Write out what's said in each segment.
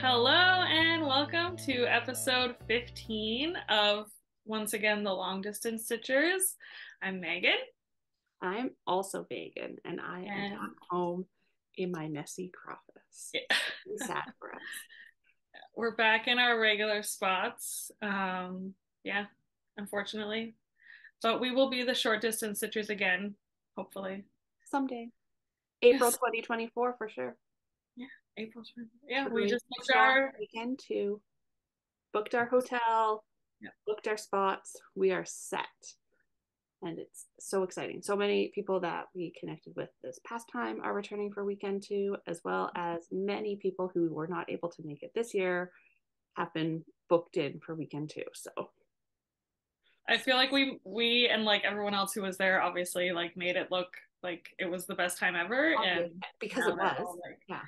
Hello and welcome to episode 15 of once again the long distance stitchers. I'm Megan. I'm also Megan and I am And- at home in my messy office. Yeah. Sad for us. We're back in our regular spots. Um, yeah, unfortunately. But we will be the short distance stitchers again, hopefully. Someday. April Yes. 2024 for sure. April 20th. Yeah, We're we just booked our weekend too. Booked our hotel, Yep. booked our spots. We are set. And it's so exciting. So many people that we connected with this past time are returning for weekend two, as well as many people who were not able to make it this year have been booked in for weekend two. So I feel like we we and like everyone else who was there obviously like made it look like it was the best time ever and because it was. all, like- yeah.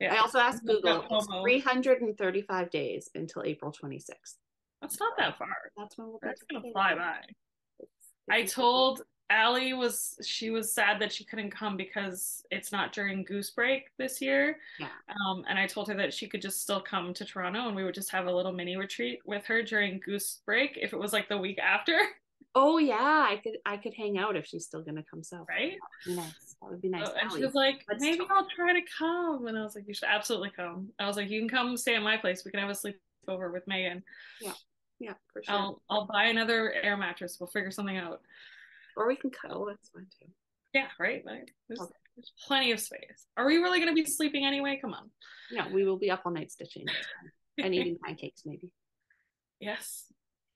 Yeah. I also asked Google, it's 335 days until April 26th. that's not that far. That's when we'll be that's gonna fly by. It's- I told Allie was she was sad that she couldn't come because it's not during Goose Break this year. Yeah. Um, and I told her that she could just still come to Toronto and we would just have a little mini retreat with her during Goose Break if it was like the week after, Oh yeah, I could I could hang out if she's still gonna come So right? That would be nice. That would be nice. Oh, and she was like, let's maybe talk. I'll try to come. And I was like, you should absolutely come. I was like, you can come stay at my place. We can have a sleepover with Megan. yeah, yeah, for sure. I'll I'll buy another air mattress. We'll figure something out. or we can cuddle. That's fine too. Yeah, right. Like, there's, Okay. there's plenty of space. Are we really going to be sleeping anyway? Come on. Yeah, we will be up all night stitching and eating pancakes maybe. Yes.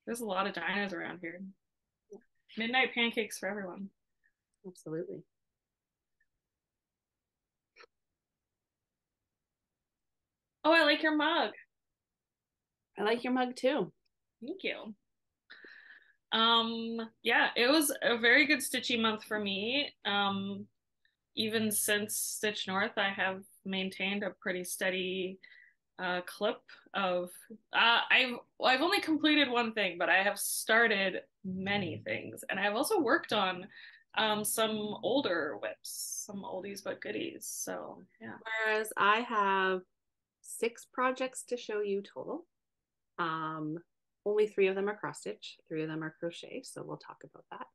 There's a lot of diners around here. Midnight pancakes for everyone. Absolutely. Oh, I like your mug. I like your mug too. Thank you. Um, yeah, it was a very good stitchy month for me. Um, even since Stitch North, I have maintained a pretty steady uh, clip of. Uh, I've I've only completed one thing, but I have started many things, and I've also worked on um, some older WIPs, some oldies but goodies. So yeah. Whereas I have six projects to show you total. Um, only three of them are cross stitch, three of them are crochet. So we'll talk about that.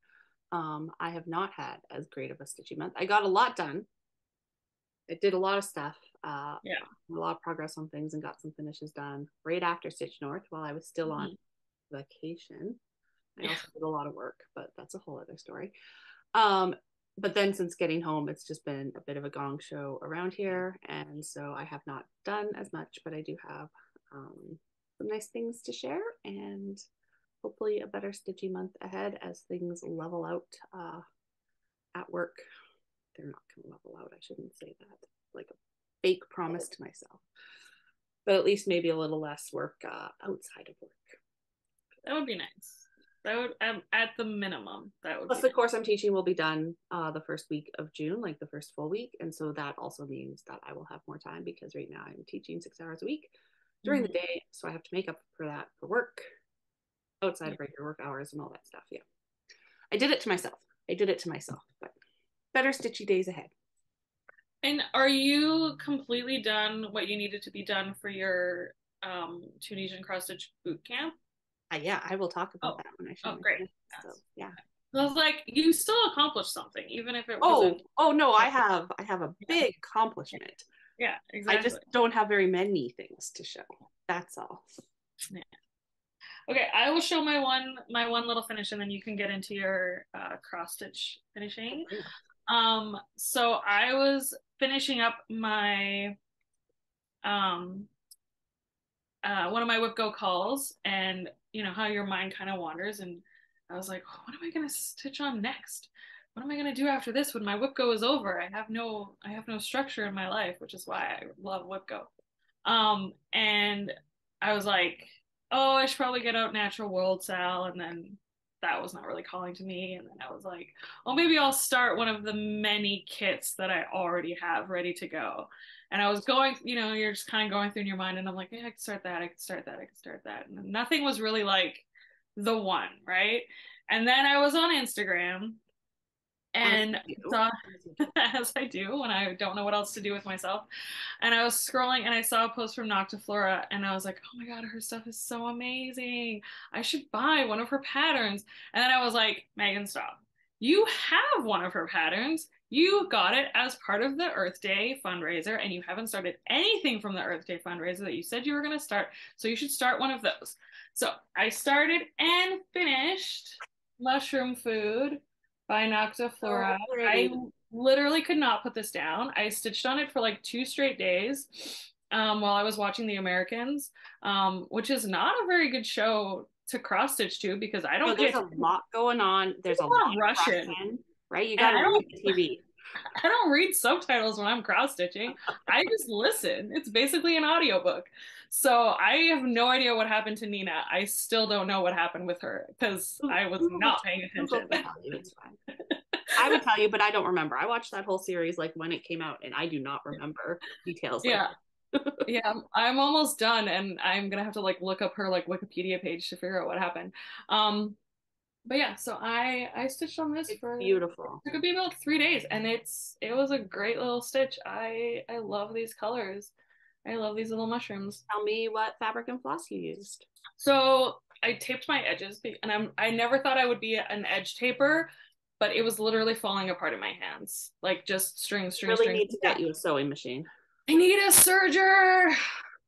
Um, I have not had as great of a stitchy month. I got a lot done. I did a lot of stuff. Uh, Yeah. a lot of progress on things and got some finishes done right after Stitch North while I was still on vacation. I also did a lot of work, but that's a whole other story. Um, but then since getting home, it's just been a bit of a gong show around here, and so I have not done as much, but I do have um, some nice things to share, and hopefully a better stitchy month ahead as things level out uh, at work. They're not going to level out. I shouldn't say that. Like a fake promise to myself, but at least maybe a little less work uh, outside of work. That would be nice. That would um, at the minimum. That would Plus, the course I'm teaching will be done uh, the first week of June, like the first full week. And so that also means that I will have more time because right now I'm teaching six hours a week during the day. So I have to make up for that for work outside of regular work hours and all that stuff. Yeah. I did it to myself. I did it to myself, but better stitchy days ahead. And are you completely done what you needed to be done for your um, Tunisian cross stitch boot camp? Yeah, I will talk about Oh. that when I show Oh, great. finish. So, yeah. I was like, you still accomplished something, even if it Oh, wasn't. oh no, I have I have a big accomplishment. Yeah, exactly. I just don't have very many things to show. That's all. Yeah. Okay, I will show my one my one little finish, and then you can get into your uh, cross stitch finishing. Um, so I was finishing up my um uh one of my WIPGO calls and you know how your mind kind of wanders and I was like, what am I gonna stitch on next? What am I gonna do after this when my WIPGO is over? I have no I have no structure in my life, which is why I love WIPGO. Um and I was like, oh, I should probably get out natural world SAL and then that was not really calling to me. And then I was like, well, maybe I'll start one of the many kits that I already have ready to go. And I was going, you know, you're just kind of going through in your mind, and I'm like, yeah, I could start that, I could start that, I could start that. And nothing was really like the one, right? And then I was on Instagram and saw as I do when I don't know what else to do with myself. And I was scrolling and I saw a post from Noctiflora and I was like, oh my god, her stuff is so amazing. I should buy one of her patterns. And then I was like, Megan, stop. You have one of her patterns. You got it as part of the Earth Day fundraiser, and you haven't started anything from the Earth Day fundraiser that you said you were going to start. So you should start one of those. So I started and finished Mushroom Food by Noctiflora. Oh, I literally could not put this down. I stitched on it for like two straight days um, while I was watching The Americans, um, which is not a very good show to cross stitch to because I don't. No, there's get... a lot going on. There's a lot, of Russian, Russian right? You got to read the TV. I don't read subtitles when I'm cross stitching. I just listen. It's basically an audiobook. So I have no idea what happened to Nina. I still don't know what happened with her because I was not paying attention. It's fine. I would tell you, but I don't remember. I watched that whole series like when it came out, and I do not remember details. Yeah. yeah, I'm almost done, and I'm gonna have to like look up her like Wikipedia page to figure out what happened. Um, but yeah, so I I stitched on this it's for beautiful. It could be about three days, and it's it was a great little stitch. I I love these colors. I love these little mushrooms. Tell me what fabric and floss you used. So I taped my edges, and I'm I never thought I would be an edge taper, but it was literally falling apart in my hands, like just string, string, really string. need to get you a sewing machine. I need a serger.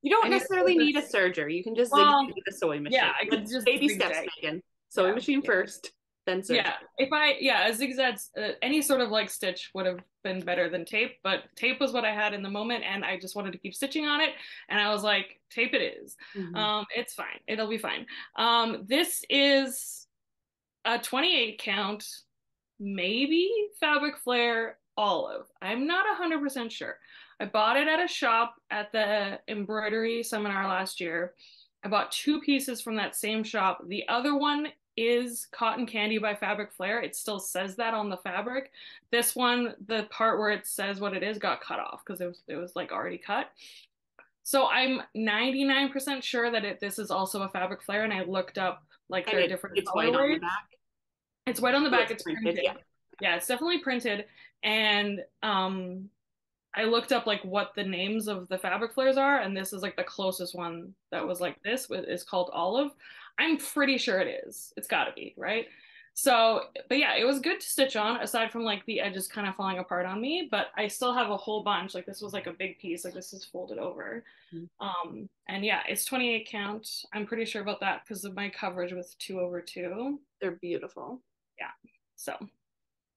You don't necessarily need a serger. You can just well, with a sewing machine. Yeah, I could just baby steps, Megan. Sewing yeah. machine first then yeah if i yeah a zigzag uh, any sort of like stitch would have been better than tape but tape was what i had in the moment and i just wanted to keep stitching on it and i was like tape it is. Mm-hmm. um it's fine it'll be fine um this is a 28 count maybe fabric Flair olive i'm not 100% sure i bought it at a shop at the embroidery seminar last year I bought two pieces from that same shop. The other one is cotton candy by fabric Flair. it still says that on the fabric this one the part where it says what it is got cut off because it was it was like already cut so i'm 99% sure that it this is also a fabric Flair and i looked up like their different it's white on the back it's white on the back it's printed, printed. Yeah. yeah it's definitely printed and um I looked up like what the names of the fabric Flairs are, and this is like the closest one that was like this is called Olive. I'm pretty sure it is. It's got to be, right? So, but yeah, it was good to stitch on aside from like the edges kind of falling apart on me, but I still have a whole bunch. Like this was like a big piece, like this is folded over. Mm-hmm. Um, and yeah, it's 28 count. I'm pretty sure about that because of my coverage with two over two. They're beautiful. Yeah. So,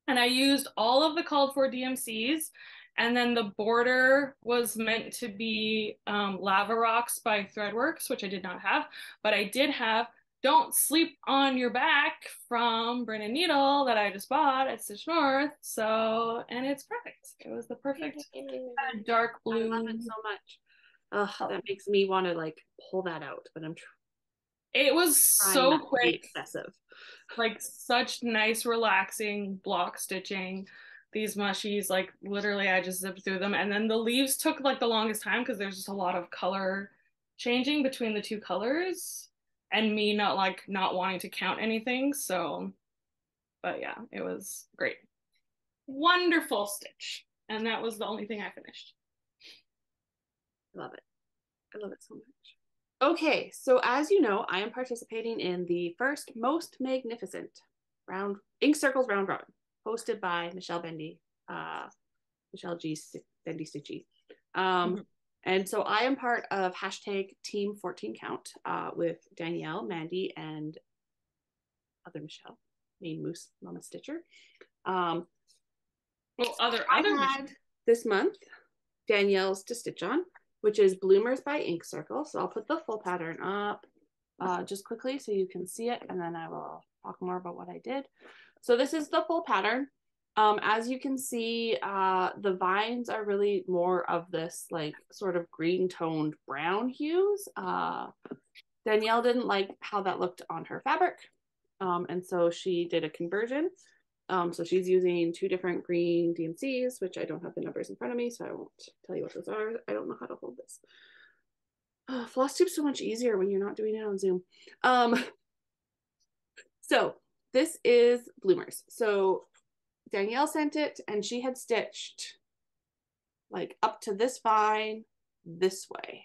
and I used all of the called for DMCs and then the border was meant to be um, Lava Rocks by Threadworks, which I did not have, but I did have Don't Sleep on Your Back from Brin and Needle that I just bought at Stitch North. So, and it's perfect. It was the perfect uh, dark blue. I love it so much. Ugh, that makes me want to like pull that out, but I'm. Tr- it was so quick. Excessive. Like such nice, relaxing block stitching these mushies like literally i just zipped through them. And then the leaves took like the longest time because there's just a lot of color changing between the two colors and me not like not wanting to count anything. So but yeah it was great. Wonderful stitch. And that was the only thing i finished. I love it. I love it so much. Okay so as you know i am participating in the first most magnificent round ink circles round robin hosted by Michelle Bendy, uh, Michelle G. Bendy Stitchy. Um, mm-hmm. And so I am part of hashtag Team 14 Count uh, with Danielle, Mandy, and other Michelle, main Moose Mama Stitcher. Um, well, other other had this month Danielle's to stitch on, which is Bloomers by Ink Circle. So I'll put the full pattern up uh, just quickly so you can see it, and then I will talk more about what I did. So this is the full pattern. Um, as you can see, uh, the vines are really more of this like sort of green toned brown hues. Uh, Danielle didn't like how that looked on her fabric. Um, and so she did a conversion. Um, so she's using two different green DMCs, which I don't have the numbers in front of me, so I won't tell you what those are. I don't know how to hold this. Oh, Flosstube's so much easier when you're not doing it on Zoom. Um, so this is bloomers. So Danielle sent it and she had stitched like up to this vine this way.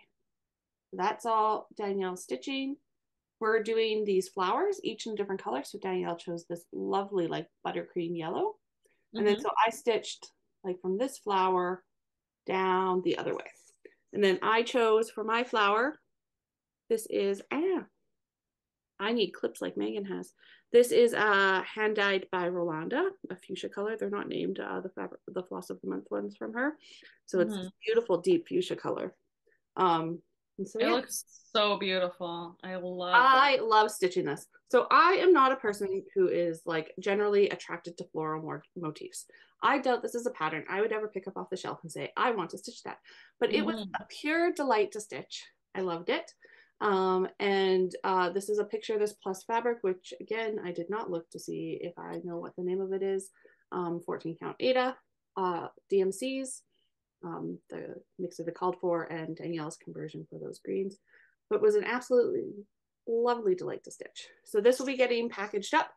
That's all Danielle stitching. We're doing these flowers, each in different colors. So Danielle chose this lovely like buttercream yellow. Mm-hmm. And then mm-hmm. so I stitched like from this flower down the other way. And then I chose for my flower, this is, ah, I need clips like Megan has. This is uh, hand dyed by Rolanda, a fuchsia color. They're not named uh, the fabric, the floss of the month ones from her. So it's mm-hmm. beautiful deep fuchsia color. Um, so, it yeah. looks so beautiful. I love. I that. love stitching this. So I am not a person who is like generally attracted to floral motifs. I doubt this is a pattern I would ever pick up off the shelf and say I want to stitch that. But mm-hmm. it was mm-hmm. a pure delight to stitch. I loved it. Um, and uh, this is a picture of this plus fabric, which again, I did not look to see if I know what the name of it is. Um, 14 count Aida, uh, DMCs, um, the mix of the called for and Danielle's conversion for those greens, but was an absolutely lovely delight to stitch. So this will be getting packaged up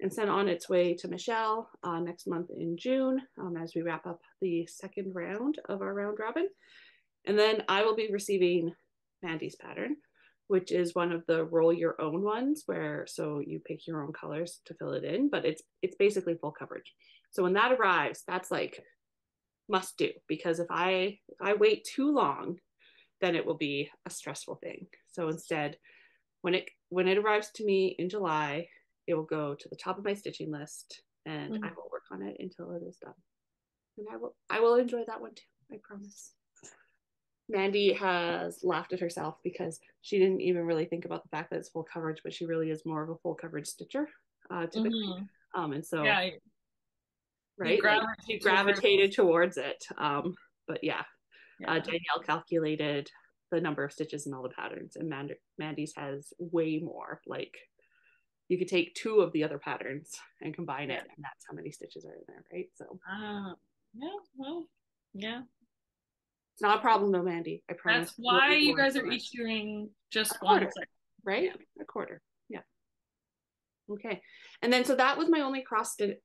and sent on its way to Michelle uh, next month in June um, as we wrap up the second round of our round robin. And then I will be receiving Mandy's pattern, which is one of the roll your own ones where so you pick your own colors to fill it in, but it's it's basically full coverage. So when that arrives, that's like must do because if I if I wait too long, then it will be a stressful thing. So instead, when it when it arrives to me in July, it will go to the top of my stitching list and mm-hmm. I will work on it until it is done. And I will I will enjoy that one too, I promise. Mandy has laughed at herself because she didn't even really think about the fact that it's full coverage, but she really is more of a full coverage stitcher, uh, typically. Mm-hmm. Um, and so, yeah, right, like, she gravitated towards it. Um, but yeah, uh, yeah. Uh, Danielle calculated the number of stitches in all the patterns, and Mand- Mandy's has way more. Like, you could take two of the other patterns and combine yeah. it, and that's how many stitches are in there, right? So, uh, yeah, well, yeah, it's not a problem though, Mandy. I promise. That's why you guys are each doing just a one quarter, right? Yeah. A quarter. Yeah. Okay. And then so that was my only cross stitch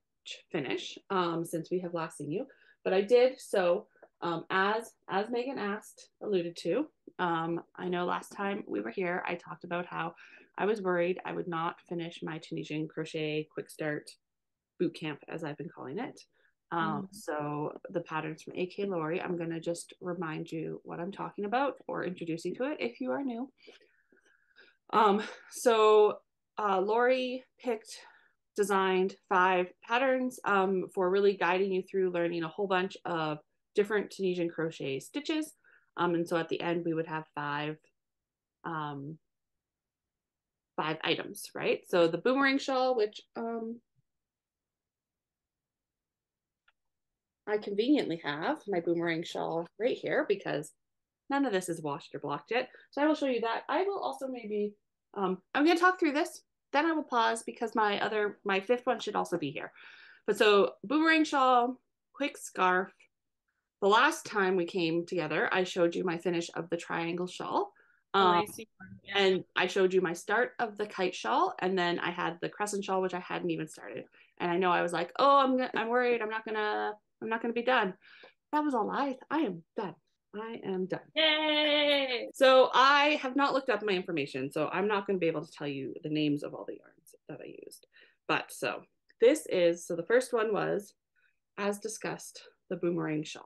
finish um, since we have last seen you. But I did so um, as as Megan asked, alluded to. Um, I know last time we were here, I talked about how I was worried I would not finish my Tunisian crochet quick start boot camp, as I've been calling it. Um, mm. So the patterns from AK Lori, I'm going to just remind you what I'm talking about or introduce you to it if you are new. Um, so uh, Lori picked, designed five patterns um, for really guiding you through learning a whole bunch of different Tunisian crochet stitches. Um, and so at the end, we would have five um, five items, right? So the boomerang shawl, which um, I conveniently have my boomerang shawl right here because none of this is washed or blocked yet. So I will show you that. I will also maybe, um, I'm going to talk through this. Then I will pause because my other, my fifth one should also be here. But so boomerang shawl, quick scarf. The last time we came together, I showed you my finish of the triangle shawl. Um, oh, yeah. And I showed you my start of the kite shawl, and then I had the crescent shawl, which I hadn't even started. And I know I was like, oh, I'm I'm worried I'm not gonna I'm not going to be done. That was all lies. I am done. I am done. Yay! So I have not looked up my information, so I'm not going to be able to tell you the names of all the yarns that I used. But so this is so the first one was, as discussed, the boomerang shawl.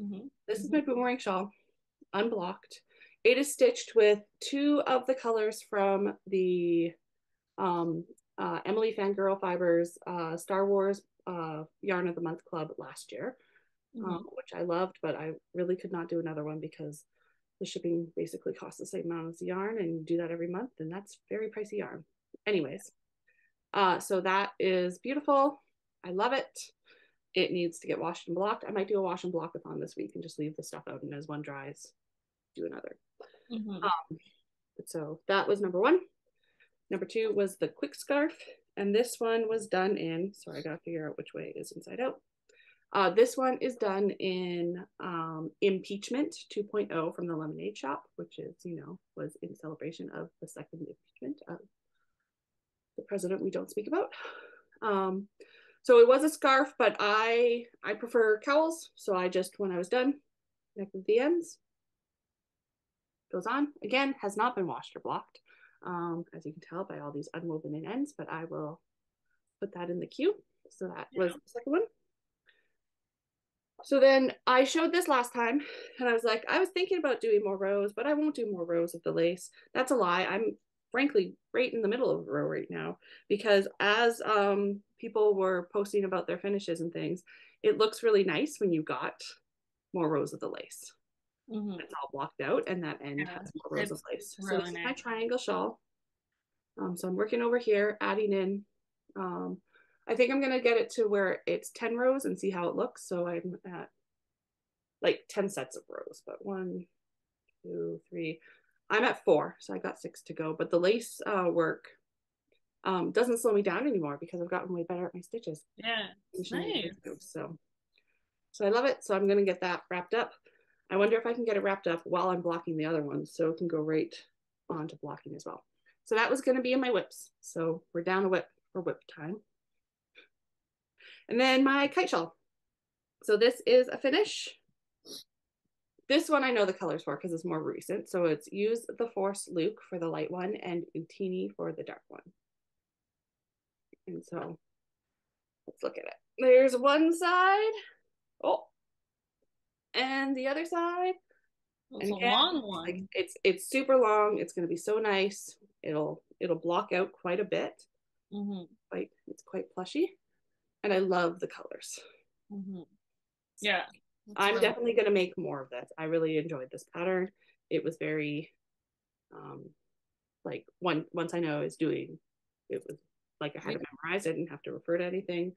Mm-hmm. This mm-hmm. is my boomerang shawl, unblocked. It is stitched with two of the colors from the um, uh, Emily Fangirl Fibers uh, Star Wars uh, Yarn of the Month Club last year, mm-hmm. um, which I loved, but I really could not do another one because the shipping basically costs the same amount as the yarn, and you do that every month, and that's very pricey yarn. Anyways, uh, so that is beautiful. I love it. It needs to get washed and blocked. I might do a wash and block on this week and just leave the stuff out, and as one dries, do another. Mm-hmm. Um, so that was number one. Number two was the quick scarf. And this one was done in, sorry, I gotta figure out which way is inside out. Uh, this one is done in um, Impeachment 2.0 from the Lemonade Shop, which is, you know, was in celebration of the second impeachment of the president we don't speak about. Um, so it was a scarf, but I I prefer cowls. So I just when I was done, connected the ends. Goes on again, has not been washed or blocked, um, as you can tell by all these unwoven in ends. But I will put that in the queue. So that yeah. was the second one. So then I showed this last time and I was like, I was thinking about doing more rows, but I won't do more rows of the lace. That's a lie. I'm frankly right in the middle of a row right now because as um, people were posting about their finishes and things, it looks really nice when you got more rows of the lace. Mm-hmm. It's all blocked out and that end yeah, has more rows of lace. So this is my triangle shawl. Um, so I'm working over here, adding in um, I think I'm gonna get it to where it's 10 rows and see how it looks. So I'm at like 10 sets of rows, but one, two, three. I'm at four, so I got six to go. But the lace uh, work um, doesn't slow me down anymore because I've gotten way better at my stitches. Yeah, nice. So, so I love it. So I'm gonna get that wrapped up. I wonder if I can get it wrapped up while I'm blocking the other ones, so it can go right onto blocking as well. So that was gonna be in my WIPs. So we're down a WIP for whip time. And then my kite shawl. So this is a finish. This one I know the colors for because it's more recent. So it's Use the Force Luke for the light one and Utini for the dark one. And so let's look at it. There's one side. Oh. And the other side. It's and again, long one. Like it's it's super long. It's gonna be so nice. It'll it'll block out quite a bit. Mm-hmm. Like it's quite plushy and I love the colors. Mm-hmm. Yeah. I'm really definitely going to make more of this. I really enjoyed this pattern. It was very, um, like one once I know I was doing, it was like I had it memorized. I didn't have to refer to anything.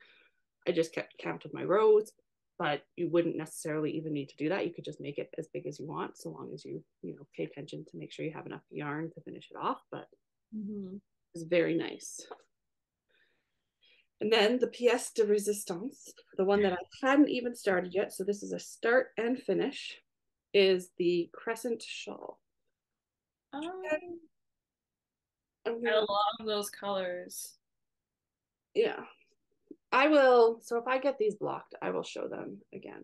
I just kept count of my rows, but you wouldn't necessarily even need to do that. You could just make it as big as you want, so long as you you know pay attention to make sure you have enough yarn to finish it off. But mm-hmm. it's very nice. And then the pièce de résistance, the one that I hadn't even started yet, so this is a start and finish, is the crescent shawl. Um, I love those colors. Yeah. I will, so if I get these blocked, I will show them again.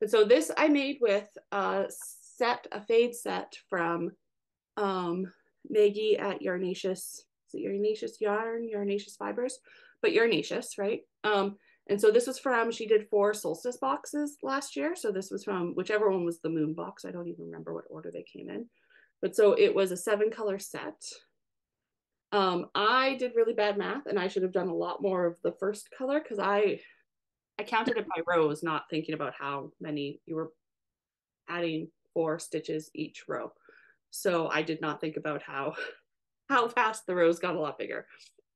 And so this I made with a set, a fade set from um, Maggie at Yarnaceous, is it Yarnaceous Yarn, Yarnaceous Fibers but Yarnaceous, right? Um, and so this was from, she did four solstice boxes last year. So this was from whichever one was the moon box. I don't even remember what order they came in. But so it was a seven color set. Um, I did really bad math and I should have done a lot more of the first color because I I counted it by rows, not thinking about how many you were adding four stitches each row. So I did not think about how how fast the rows got a lot bigger.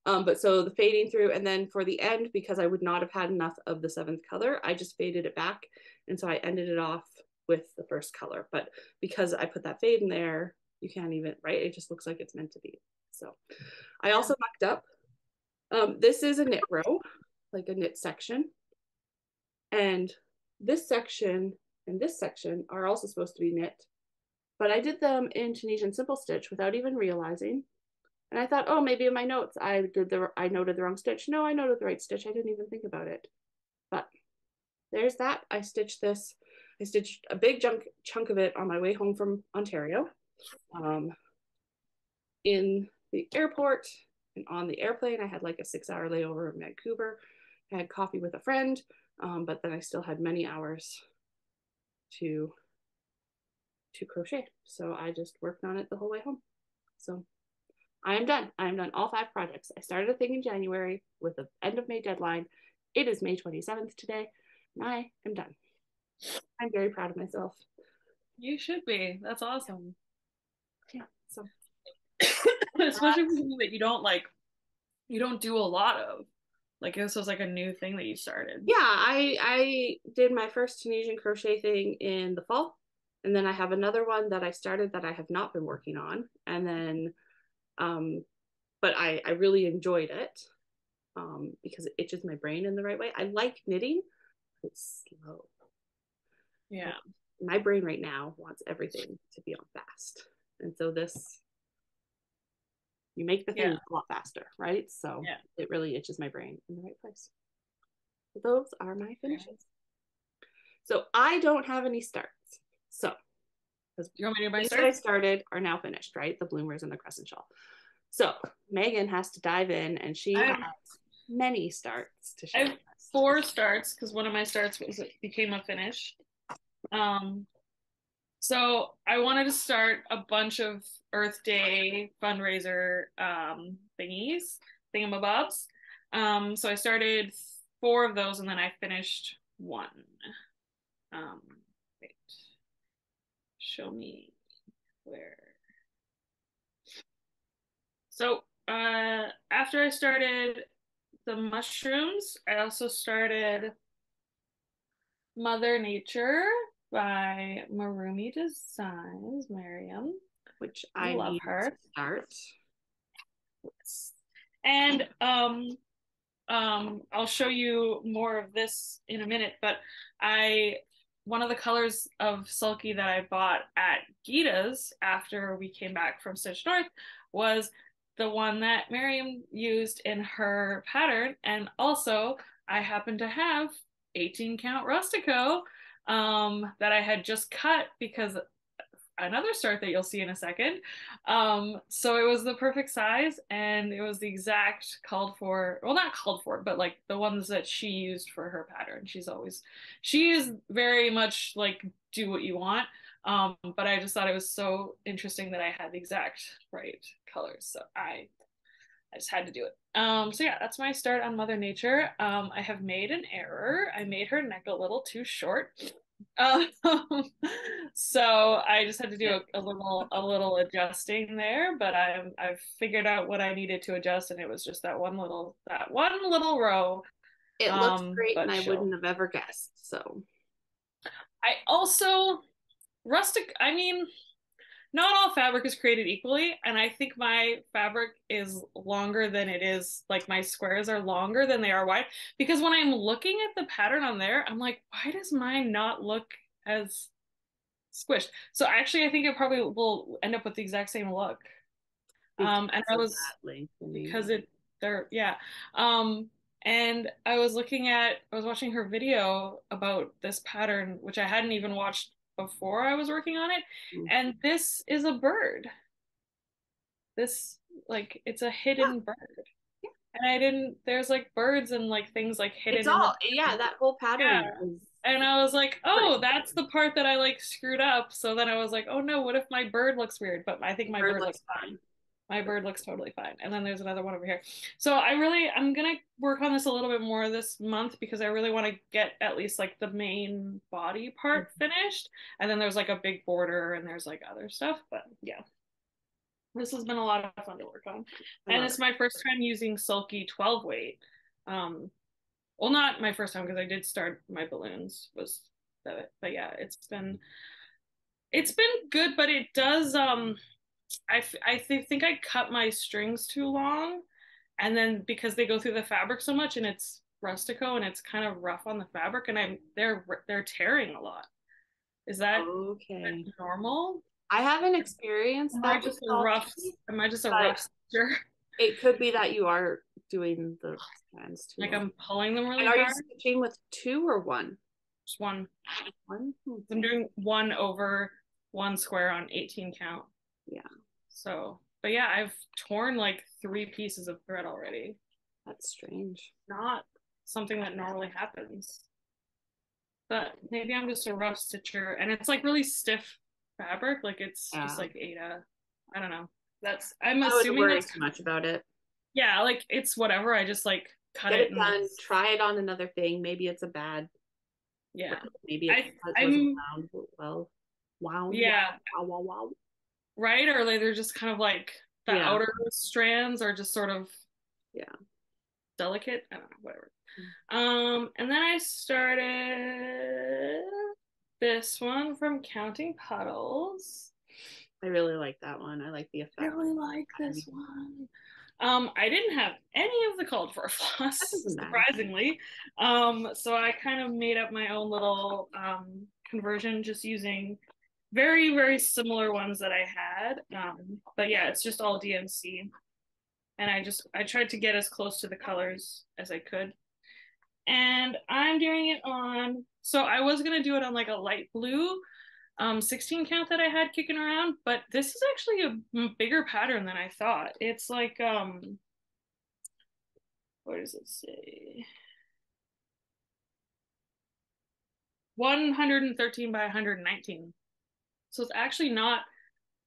Um, but so the fading through, and then for the end, because I would not have had enough of the seventh color, I just faded it back. And so I ended it off with the first color. But because I put that fade in there, you can't even, right? It just looks like it's meant to be. So I also mucked up. Um, this is a knit row, like a knit section. And this section and this section are also supposed to be knit. But I did them in Tunisian simple stitch without even realizing and I thought, oh, maybe in my notes I did the I noted the wrong stitch. No, I noted the right stitch. I didn't even think about it. But there's that. I stitched this. I stitched a big chunk chunk of it on my way home from Ontario. Um, in the airport and on the airplane, I had like a six hour layover in Vancouver. I had coffee with a friend, um, but then I still had many hours to to crochet. So I just worked on it the whole way home. So I am done. I am done all five projects. I started a thing in January with the end of May deadline. It is May 27th today, and I am done. I'm very proud of myself. You should be. That's awesome. Yeah. So especially for something that you don't like you don't do a lot of. Like this was like a new thing that you started. Yeah, I I did my first Tunisian crochet thing in the fall. And then I have another one that I started that I have not been working on. And then um, but I, I really enjoyed it um, because it itches my brain in the right way. I like knitting, but it's slow. Yeah. my brain right now wants everything to be on fast. And so this, you make the thing yeah. a lot faster, right? So yeah. it really itches my brain in the right place. those are my finishes. So I don't have any starts. So you want me to my start? I started are now finished, right? The bloomers and the crescent shawl. So Megan has to dive in, and she has many starts to share. I have four starts because one of my starts was it became a finish. Um, so I wanted to start a bunch of Earth Day fundraiser um, thingies, thingamabobs. Um, so I started four of those, and then I finished one. Um, wait, show me where. So uh, after I started the mushrooms, I also started Mother Nature by Marumi Designs, Miriam, which I love her. start. And um, um, I'll show you more of this in a minute, but I one of the colors of Sulky that I bought at Gita's after we came back from Stitch North was the one that Miriam used in her pattern. And also, I happen to have 18 count Rustico um, that I had just cut because another start that you'll see in a second. Um, so it was the perfect size and it was the exact called for, well, not called for, but like the ones that she used for her pattern. She's always, she is very much like do what you want. Um, but I just thought it was so interesting that I had the exact right colors. So I I just had to do it. Um, so yeah, that's my start on Mother Nature. Um, I have made an error. I made her neck a little too short. Um, so I just had to do a, a, little a little adjusting there, but I'm I've figured out what I needed to adjust, and it was just that one little that one little row. It looks um, great, and I wouldn't have ever guessed. So I also rustic. I mean, not all fabric is created equally and i think my fabric is longer than it is like my squares are longer than they are wide because when i'm looking at the pattern on there i'm like why does mine not look as squished? So actually i think it probably will end up with the exact same look. Um and i was because it they're yeah. Um and i was looking at i was watching her video about this pattern which i hadn't even watched before I was working on it. Mm-hmm. And this is a bird. This like it's a hidden yeah. bird. Yeah. And I didn't there's like birds and like things like hidden. It's all yeah, that whole pattern yeah. is and I was like, oh, that's the part that I like screwed up. So then I was like, oh no, what if my bird looks weird? But I think my bird, bird looks fine my bird looks totally fine. And then there's another one over here. So I really, I'm going to work on this a little bit more this month because I really want to get at least like the main body part mm-hmm. finished. And then there's like a big border and there's like other stuff. But yeah, this has been a lot of fun to work on. And it's my first time using Sulky 12 weight. Um, well, not my first time because I did start my balloons was that, but yeah, it's been, it's been good, but it does, um, I, I th- think I cut my strings too long. And then because they go through the fabric so much and it's rustico and it's kind of rough on the fabric and I'm they're they're tearing a lot. Is that okay normal? I haven't experienced am that. I just a rough am I just a rough stitcher? It could be that you are doing the hands too. Like long. I'm pulling them really and are hard. Are you stitching with two or one? Just one. One. Hmm. I'm doing one over one square on 18 count. Yeah. So, but yeah, I've torn like three pieces of thread already. That's strange. Not something that normally happens. But maybe I'm just a rough stitcher and it's like really stiff fabric. Like it's yeah. just like Aida. I don't know. That's I'm I assuming worry too much about it. Yeah, like it's whatever. I just like cut Get it, it done. Try it on another thing. Maybe it's a bad. Yeah. Maybe it wasn't wound well. Wow. Yeah. Wow. Wow. Wow right? Or like they're just kind of like the yeah. outer strands are just sort of yeah delicate. I don't know, whatever. Mm-hmm. Um, and then I started this one from Counting Puddles. I really like that one. I like the effect. I really like this one. Um, I didn't have any of the called for floss, surprisingly. Um, so I kind of made up my own little um, conversion just using very very similar ones that I had. Um, but yeah, it's just all DMC, and I just I tried to get as close to the colors as I could. and I'm doing it on. So I was gonna do it on like a light blue, um, 16 count that I had kicking around, but this is actually a bigger pattern than I thought. It's like um, what does it say? 113 by 119. So it's actually not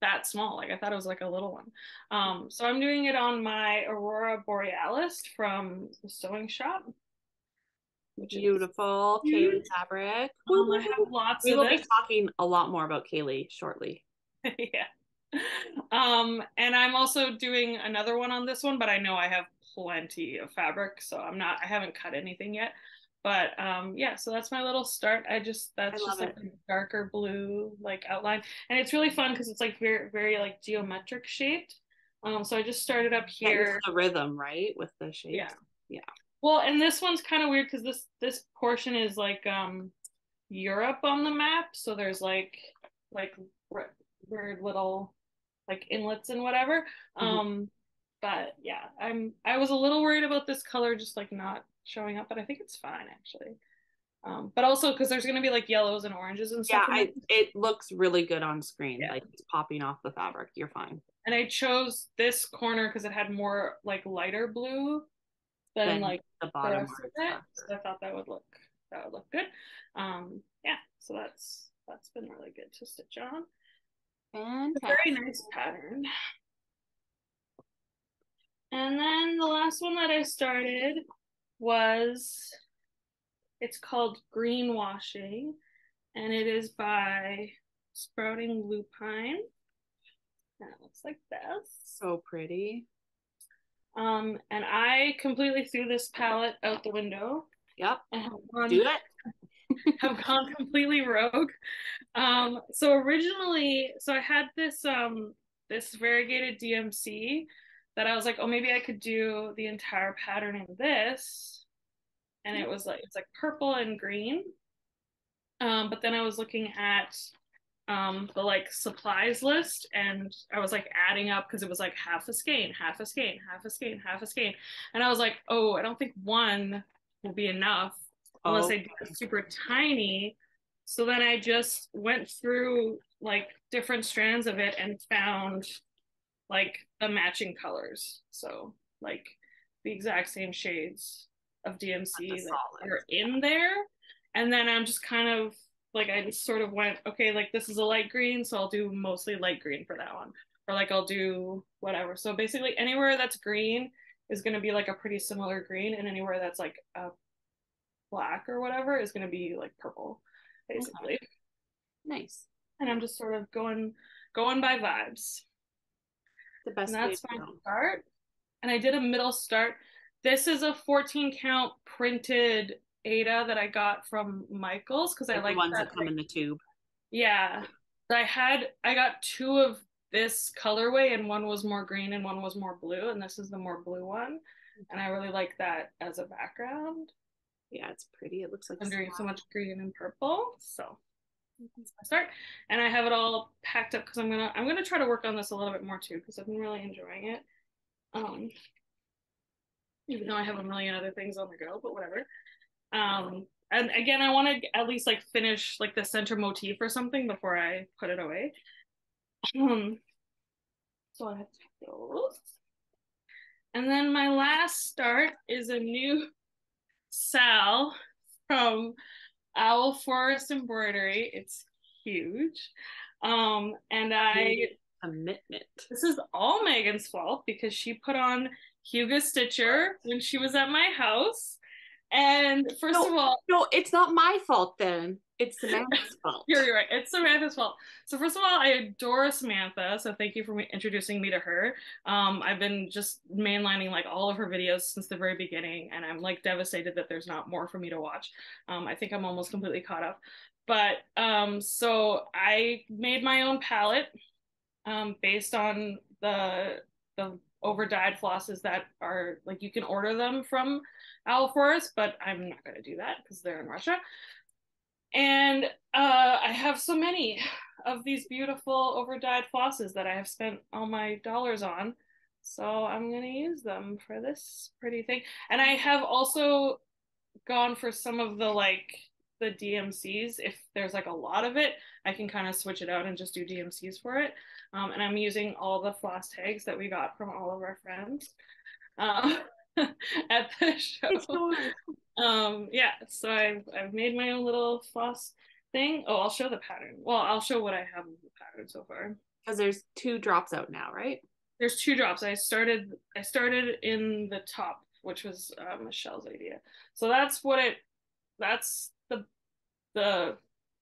that small. Like I thought it was like a little one. Um, so I'm doing it on my Aurora Borealis from the sewing shop. Beautiful Kayli fabric. Um, I have lots we will this. be talking a lot more about Kayli shortly. yeah. Um, and I'm also doing another one on this one, but I know I have plenty of fabric, so I'm not I haven't cut anything yet. But um yeah, so that's my little start. I just that's I just like a darker blue like outline. And it's really fun because it's like very very like geometric shaped. Um so I just started up here. the rhythm, right? With the shape. Yeah. Yeah. Well, and this one's kind of weird because this this portion is like um Europe on the map, so there's like like r- weird little like inlets and whatever. Mhm. Um, but yeah, I'm I was a little worried about this color just like not showing up, but I think it's fine actually. Um, but also because there's gonna be like yellows and oranges and stuff. in I, it. it looks really good on screen. Yeah. Like it's popping off the fabric. You're fine. and I chose this corner because it had more like lighter blue than Then like the the bottom rest of it. So I thought that would look that would look good. Um, yeah, so that's that's been really good to stitch on. Fantastic. very nice pattern. And then the last one that I started was it's called Greenwashing, and it is by Sprouting Lupine. And it looks like this. So pretty. Um, and I completely threw this palette out the window Yep. and have gone, Do it. have gone completely rogue. Um, so originally, so I had this um this variegated DMC that I was like, oh, maybe I could do the entire pattern in this, and it was like it's like purple and green. Um, but then I was looking at um the like supplies list and I was like adding up because it was like half a skein, half a skein, half a skein, half a skein. And I was like, oh, I don't think one will be enough unless Oh, I do it super tiny. So then I just went through like different strands of it and found like the matching colors. So like the exact same shades of DMC that are in there. And then I'm just kind of like I just sort of went, okay, like this is a light green, so I'll do mostly light green for that one. Or like I'll do whatever. So basically anywhere that's green is gonna be like a pretty similar green, and anywhere that's like a black or whatever is gonna be like purple, basically. nice. And I'm just sort of going going by vibes. The best And that's to my start. And I did a middle start. This is a 14 count printed Aida that I got from Michaels because I Like the ones that. that come like- in the tube. yeah, I had I got two of this colorway, and one was more green and one was more blue, and this is the more blue one. And I really like that as a background. Yeah, it's pretty. It looks like I'm doing so much green and purple, so start. And I have it all packed up because I'm gonna I'm gonna try to work on this a little bit more too because I've been really enjoying it. Um, even though I have a million other things on the go, but whatever. Um, and again, I want to at least like finish like the center motif or something before I put it away. Um, so I have those. And then my last start is a new SAL from Owl Forest Embroidery. It's huge. Um, and I Commitment. this is all Megan's fault because she put on Hugo Stitcher when she was at my house. And first No. of all, No, it's not my fault then. It's Samantha's fault. you're right. It's Samantha's fault. So first of all, I adore Samantha. So thank you for me- introducing me to her. Um, I've been just mainlining like all of her videos since the very beginning, and I'm like devastated that there's not more for me to watch. Um, I think I'm almost completely caught up. But um, so I made my own palette um, based on the the over dyed flosses that are like you can order them from Owl Forest, but I'm not going to do that because they're in Russia. And uh, I have so many of these beautiful overdyed flosses that I have spent all my dollars on. So I'm going to use them for this pretty thing. And I have also gone for some of the like the DMCs. If there's like a lot of it, I can kind of switch it out and just do DMCs for it. Um, and I'm using all the floss tags that we got from all of our friends uh, at the show. Um, yeah, so I've I've made my own little floss thing. Oh, I'll show the pattern. Well, I'll show what I have of the pattern so far. Because there's two drops out now, right? There's two drops. I started I started in the top, which was uh, Michelle's idea. So that's what it. That's the the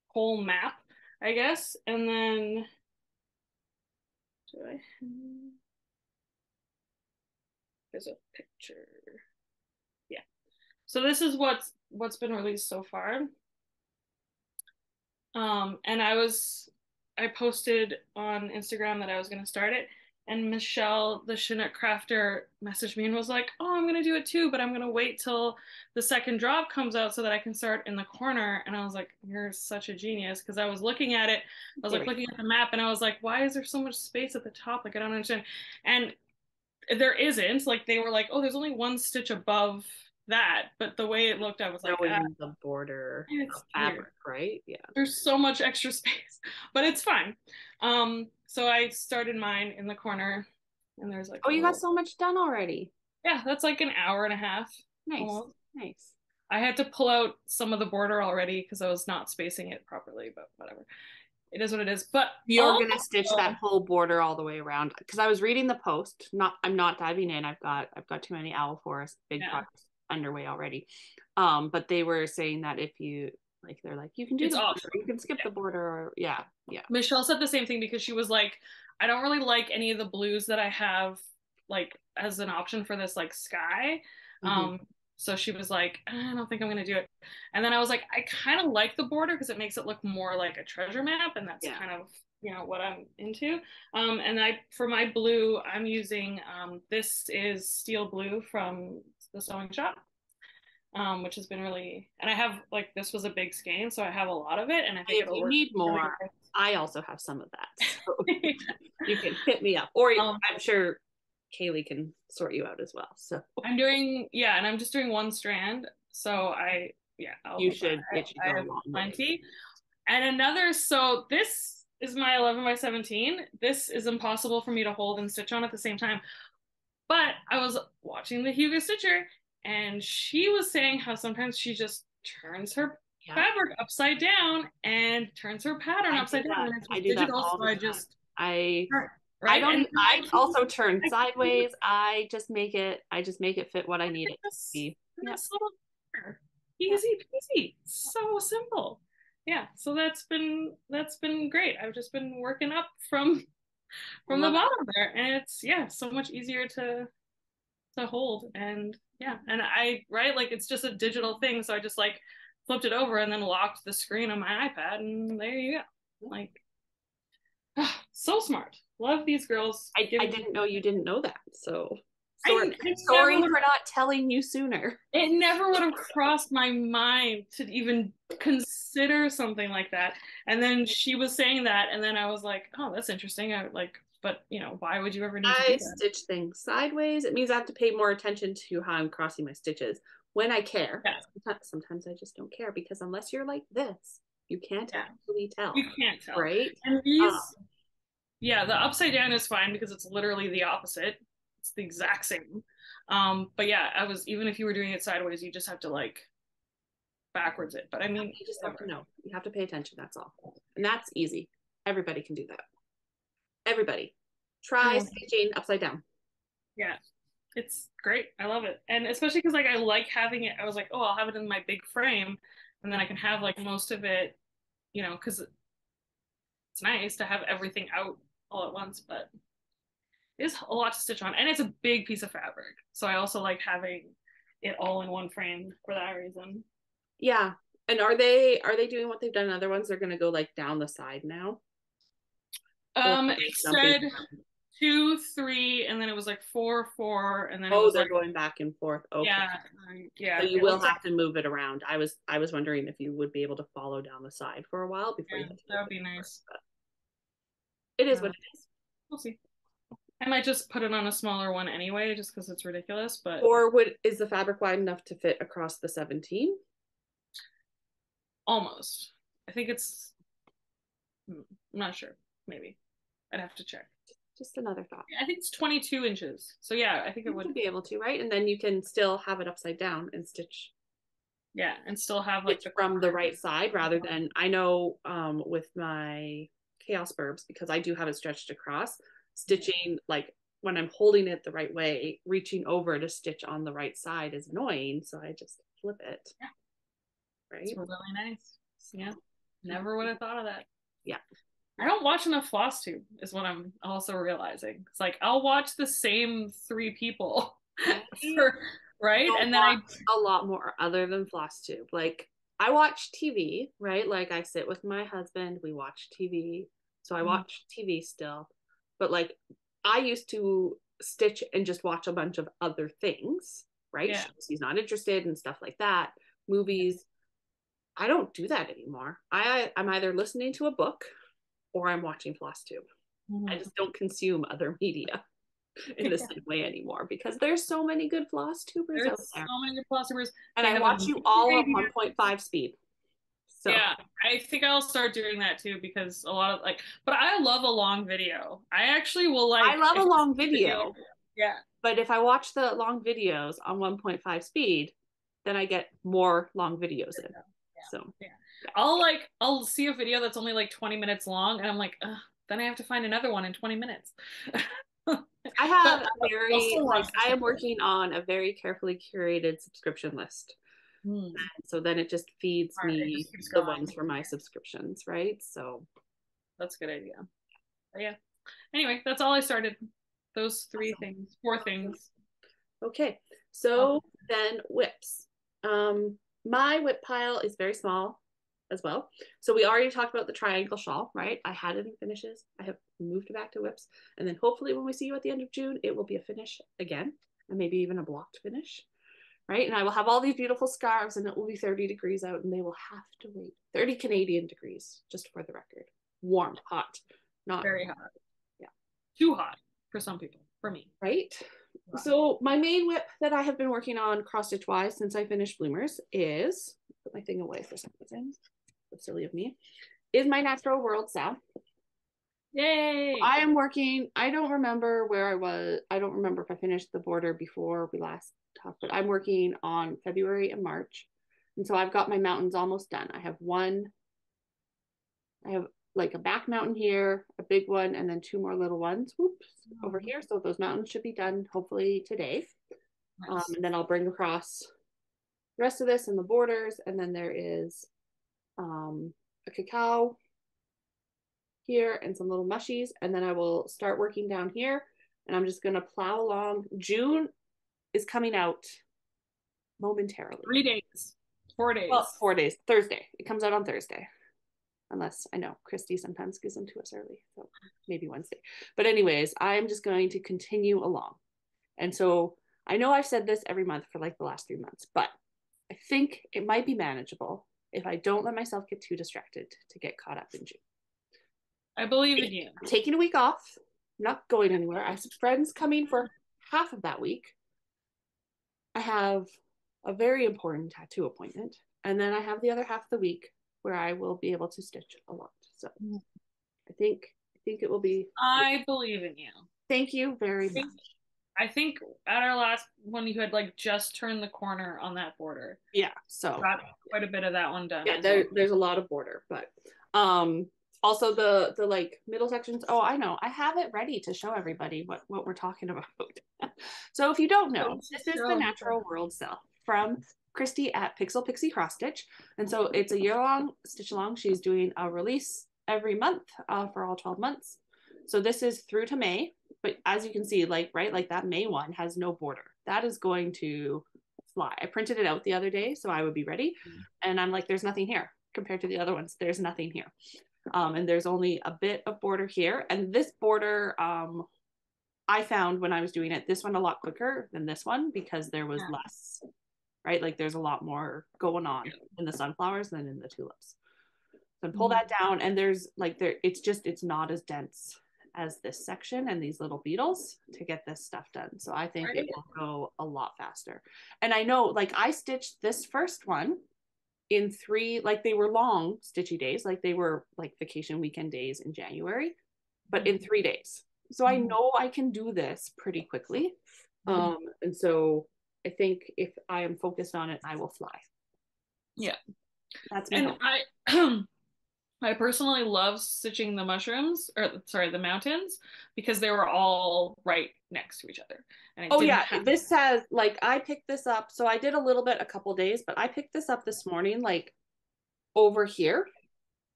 whole map, I guess, and then. Do I? There's a picture. So this is what's what's been released so far. Um, and I was I posted on Instagram that I was gonna start it, and Michelle, the Chinook crafter, messaged me and was like, "Oh, I'm gonna do it too, but I'm gonna wait till the second drop comes out so that I can start in the corner." And I was like, "You're such a genius," because I was looking at it, I was like looking at the map, and I was like, "Why is there so much space at the top? Like I don't understand." And there isn't. Like they were like, "Oh, there's only one stitch above that," but the way it looked, I was like, ah, the border fabric, weird. right? Yeah. There's so much extra space, but it's fine. Um, so I started mine in the corner, and there's like Oh, you got so much done already. yeah, that's like an hour and a half. Nice. Almost. Nice. I had to pull out some of the border already because I was not spacing it properly, but whatever. It is what it is. But You're also- gonna stitch that whole border all the way around because I was reading the post. Not, I'm not diving in. I've got, I've got too many owl forest big Yeah. projects underway already. Um, but they were saying that if you like, they're like, you can do It's the border, you can skip the border, or yeah, yeah. Michelle said the same thing because she was like, I don't really like any of the blues that I have like as an option for this like sky. Mhm. Um, so she was like, I don't think I'm gonna do it. And then I was like, I kind of like the border because it makes it look more like a treasure map, and that's Yeah. kind of you know what I'm into. Um, and I for my blue, I'm using um, this is steel blue from the sewing shop. Um, which has been really, and I have like this was a big skein, so I have a lot of it, and I think If you need more, good. I also have some of that. So you can hit me up, or Um, I'm sure Kayli can sort you out as well. So I'm doing yeah, and I'm just doing one strand. So I yeah, I'll you should, it should I a have plenty. And another, so this is my 11 by 17. This is impossible for me to hold and stitch on at the same time. But I was watching the Hugo Stitcher, and she was saying how sometimes she just turns her Yeah. fabric upside down and turns her pattern I upside down. And I do that digital, all so I just I right. I don't. And I also turn I- sideways. I just make it. I just make it fit what I need it to be. Yeah. little easy peasy so simple yeah so that's been that's been great i've just been working up from from the bottom there and it's yeah so much easier to to hold and yeah and i right like it's just a digital thing so i just like flipped it over and then locked the screen on my ipad and there you go. Like so smart. Love these girls I, I didn't know you didn't know that. So sorry, I sorry for not telling you sooner. it never would have crossed my mind to even consider something like that and then she was saying that and then i was like oh that's interesting i like but you know why would you ever need to I stitch things sideways. It means I have to pay more attention to how I'm crossing my stitches when I care. Yeah. Sometimes, sometimes I just don't care because unless you're like this, you can't Yeah. actually tell, you can't tell right? and these Um, yeah the upside down is fine because it's literally the opposite it's the exact same um but yeah i was even if you were doing it sideways you just have to like backwards it but i mean You just have to know. You have to pay attention. That's all. And that's easy. Everybody can do that. Everybody. Try stitching upside down. Yeah, it's great. I love it, and especially because like I like having it. I was like, oh, I'll have it in my big frame, and then I can have like most of it, you know, because it's nice to have everything out all at once. But it's a lot to stitch on, and it's a big piece of fabric. So I also like having it all in one frame for that reason. Yeah. And are they are they doing what they've done in other ones? They're gonna go like down the side now. Um, it said two, three, and then it was like four, four, and then it Oh, was they're like going back and forth. Okay. yeah, um, yeah. So you will was like- have to move it around. I was I was wondering if you would be able to follow down the side for a while before Yeah, to that would be nice. It is Yeah. what it is. We'll see. I might just put it on a smaller one anyway, just because it's ridiculous. But Or would is the fabric wide enough to fit across the 17? almost. I think it's. hmm, I'm not sure. Maybe I'd have to check. Just another thought. I think it's 22 inches. So yeah, I think it You would. would be able to, right? And then you can still have it upside down and stitch Yeah, and still have like stitch from the right side rather than I know um with my chaos burbs because I do have it stretched across, stitching like when I'm holding it the right way, reaching over to stitch on the right side is annoying. So I just flip it. Yeah. Right. It's really nice. Yeah, never would have thought of that. Yeah. I don't watch enough Flosstube, is what I'm also realizing. It's like I'll watch the same three people, for, right? And then I a lot more other than Flosstube. Like I watch TV, right? Like I sit with my husband, we watch TV. So I Mhm. watch TV still. But like I used to stitch and just watch a bunch of other things, right? Yeah. Shows he's not interested and stuff like that. Movies. I don't do that anymore. I I'm either listening to a book or I'm watching Flosstube. Mhm. I just don't consume other media in the Yeah. same way anymore because there's so many good Flosstubers out there. so many good Flosstubers. And I watch you all at 1.5 speed. So yeah, I think I'll start doing that too because a lot of like, but I love a long video. I actually will like. I love a long video, Yeah, but if I watch the long videos on 1.5 speed, then I get more long videos in. So I'll like I'll see a video that's only like 20 minutes long, and I'm like, Ugh, then I have to find another one in 20 minutes. I have But a very like I am working on a very carefully curated subscription list. Hmm. So then it just feeds me just the going. ones for my subscriptions, right? So That's a good idea. Yeah. Anyway, that's all I started. Those three Awesome. things, four things. Okay, so then WIPs. Um, my WIP pile is very small as well. So we already talked about the triangle shawl, right? I had it in finishes. I have moved it back to WIPs, and then hopefully when we see you at the end of June, it will be a finish again, and maybe even a blocked finish, right? And I will have all these beautiful scarves, and it will be 30 degrees out, and they will have to wait 30 Canadian degrees, just for the record. Warm, hot, not Very hot. Yeah. Too hot for some people. For me. right? Wow. So my main WIP that I have been working on cross stitch wise since I finished bloomers is put my thing away for some reason. That's silly of me. Is my natural world SAL. Yay! I am working. I don't remember where I was. I don't remember if I finished the border before we last talked, but I'm working on February and March, and so I've got my mountains almost done. I have one. I have like a back mountain here, a big one, and then two more little ones. Whoops, over here. So those mountains should be done hopefully today. Um, and then I'll bring across the rest of this and the borders, and then there is um, a cacao here and some little mushies, and then I will start working down here, and I'm just gonna plow along. June is coming out momentarily. Three days. Four days. Well, four days. Thursday. It comes out on Thursday. Unless I know Christy sometimes gives them to us early. So maybe Wednesday. But, anyways, I'm just going to continue along. And so I know I've said this every month for like the last three months, but I think it might be manageable if I don't let myself get too distracted to get caught up in June. I believe in you. I'm taking a week off, I'm not going anywhere. I have some friends coming for half of that week. I have a very important tattoo appointment, and then I have the other half of the week where I will be able to stitch a lot. So Mm. I think I think it will be. I believe in you. Thank you very I think, much. I think at our last one, you had like just turned the corner on that border. Yeah. So Got quite a bit of that one done. yeah, there, there's a lot of border, but um also the the like middle sections. Oh, I know. I have it ready to show everybody what what we're talking about. so if you don't know, this is the natural world SAL from Christy at Pixel Pixie Cross Stitch, and so it's a year long stitch along. She's doing a release every month uh, for all 12 months. So this is through to May, but as you can see, like right, like that May one has no border. That is going to fly. I printed it out the other day, so I would be ready, Mm. and I'm like, there's nothing here compared to the other ones. There's nothing here, um, and there's only a bit of border here, and this border, um, I found when I was doing it, this one a lot quicker than this one because there was Yeah. less, right? Like there's a lot more going on in the sunflowers than in the tulips. So pull Mhm. that down, and there's like there, it's just it's not as dense as this section and these little beetles to get this stuff done. So I think right. it will go a lot faster. And I know like I stitched this first one in three, like they were long stitchy days, like they were like vacation weekend days in January, but in three days. So I mm-hmm. know I can do this pretty quickly. Mm-hmm. Um, and so I think if I am focused on it, I will fly. Yeah. That's and hope. I I personally love stitching the mushrooms or sorry, the mountains because they were all right next to each other. oh yeah, have- this has like I picked this up. So I did a little bit a couple days, but I picked this up this morning like over here.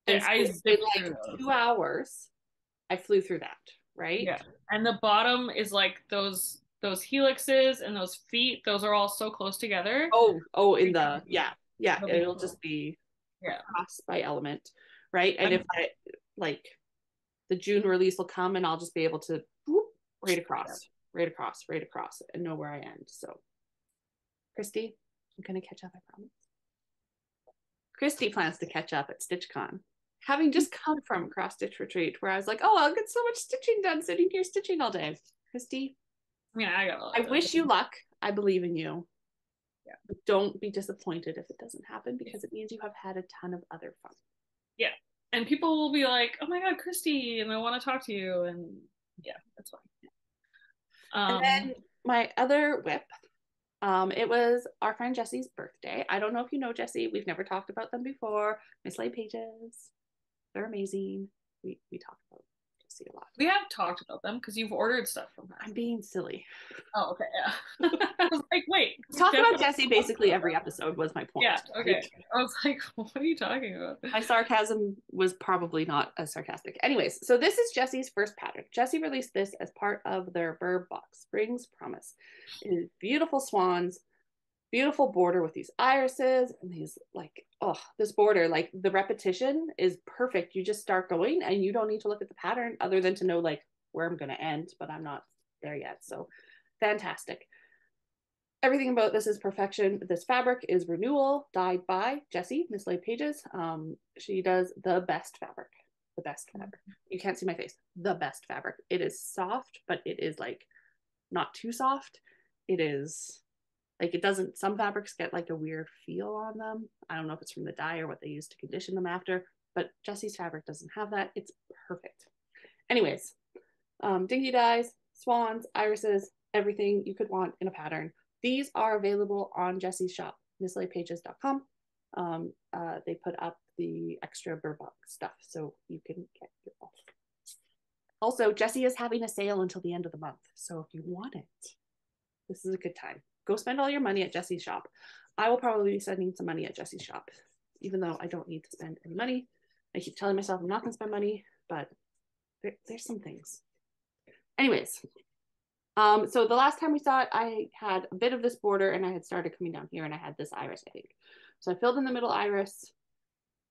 And I in like two hours. I flew through that, right? Yeah. And the bottom is like those those helixes and those feet, those are all so close together. Oh, oh, in the yeah, yeah, it'll just be yeah crossed by element, right? And I'm, if I like the June release will come and I'll just be able to whoop, right across, right across, right across, and know where I end. So, Christy, I'm gonna catch up. I promise. Christy plans to catch up at StitchCon, having just mm. come from cross stitch retreat, where I was like, "Oh, I'll get so much stitching done sitting here stitching all day." Christy, I mean, I got. I wish you luck. I believe in you. Yeah. But don't be disappointed if it doesn't happen because it means you have had a ton of other fun. Yeah. And people will be like, "Oh my god, Christy," and I want to talk to you, and yeah, that's fine. Um, and then my other WIP, um, it was our friend Jessi's birthday. I don't know if you know Jessi. We've never talked about them before. Mislaid Pages, they're amazing. We we talk about see a lot. We have talked about them because you've ordered stuff from her. I'm being silly. Oh, okay, yeah. I was like, wait. Talk about Jessi basically every episode was my point. Yeah, okay. I was like, what are you talking about? My sarcasm was probably not as sarcastic. Anyways, so this is Jessi's first pattern. Jessi released this as part of their Birb box, Spring's Promise. It is beautiful swans beautiful border with these irises and these like oh this border like the repetition is perfect. You just start going and you don't need to look at the pattern other than to know like where i'm going to end but i'm not there yet. So fantastic. Everything about this is perfection. This fabric is renewal dyed by Jessi mislaid pages. Um, she does the best fabric the best fabric. You can't see my face. The best fabric. It is soft but it is like not too soft. It is like it doesn't, some fabrics get like a weird feel on them. I don't know if it's from the dye or what they use to condition them after, but Jessi's fabric doesn't have that. It's perfect. Anyways, um, dinky dyes, swans, irises, everything you could want in a pattern. These are available on Jessi's shop, mislaidpages.com. Um, uh, they put up the extra Burbuck stuff so you can get your off. Also, Jessi is having a sale until the end of the month. So if you want it, this is a good time go spend all your money at Jessi's shop. I will probably be spending some money at Jessi's shop, even though I don't need to spend any money. I keep telling myself I'm not going to spend money, but there, there's some things. Anyways, um, so the last time we saw it, I had a bit of this border and I had started coming down here and I had this iris, I think. So I filled in the middle iris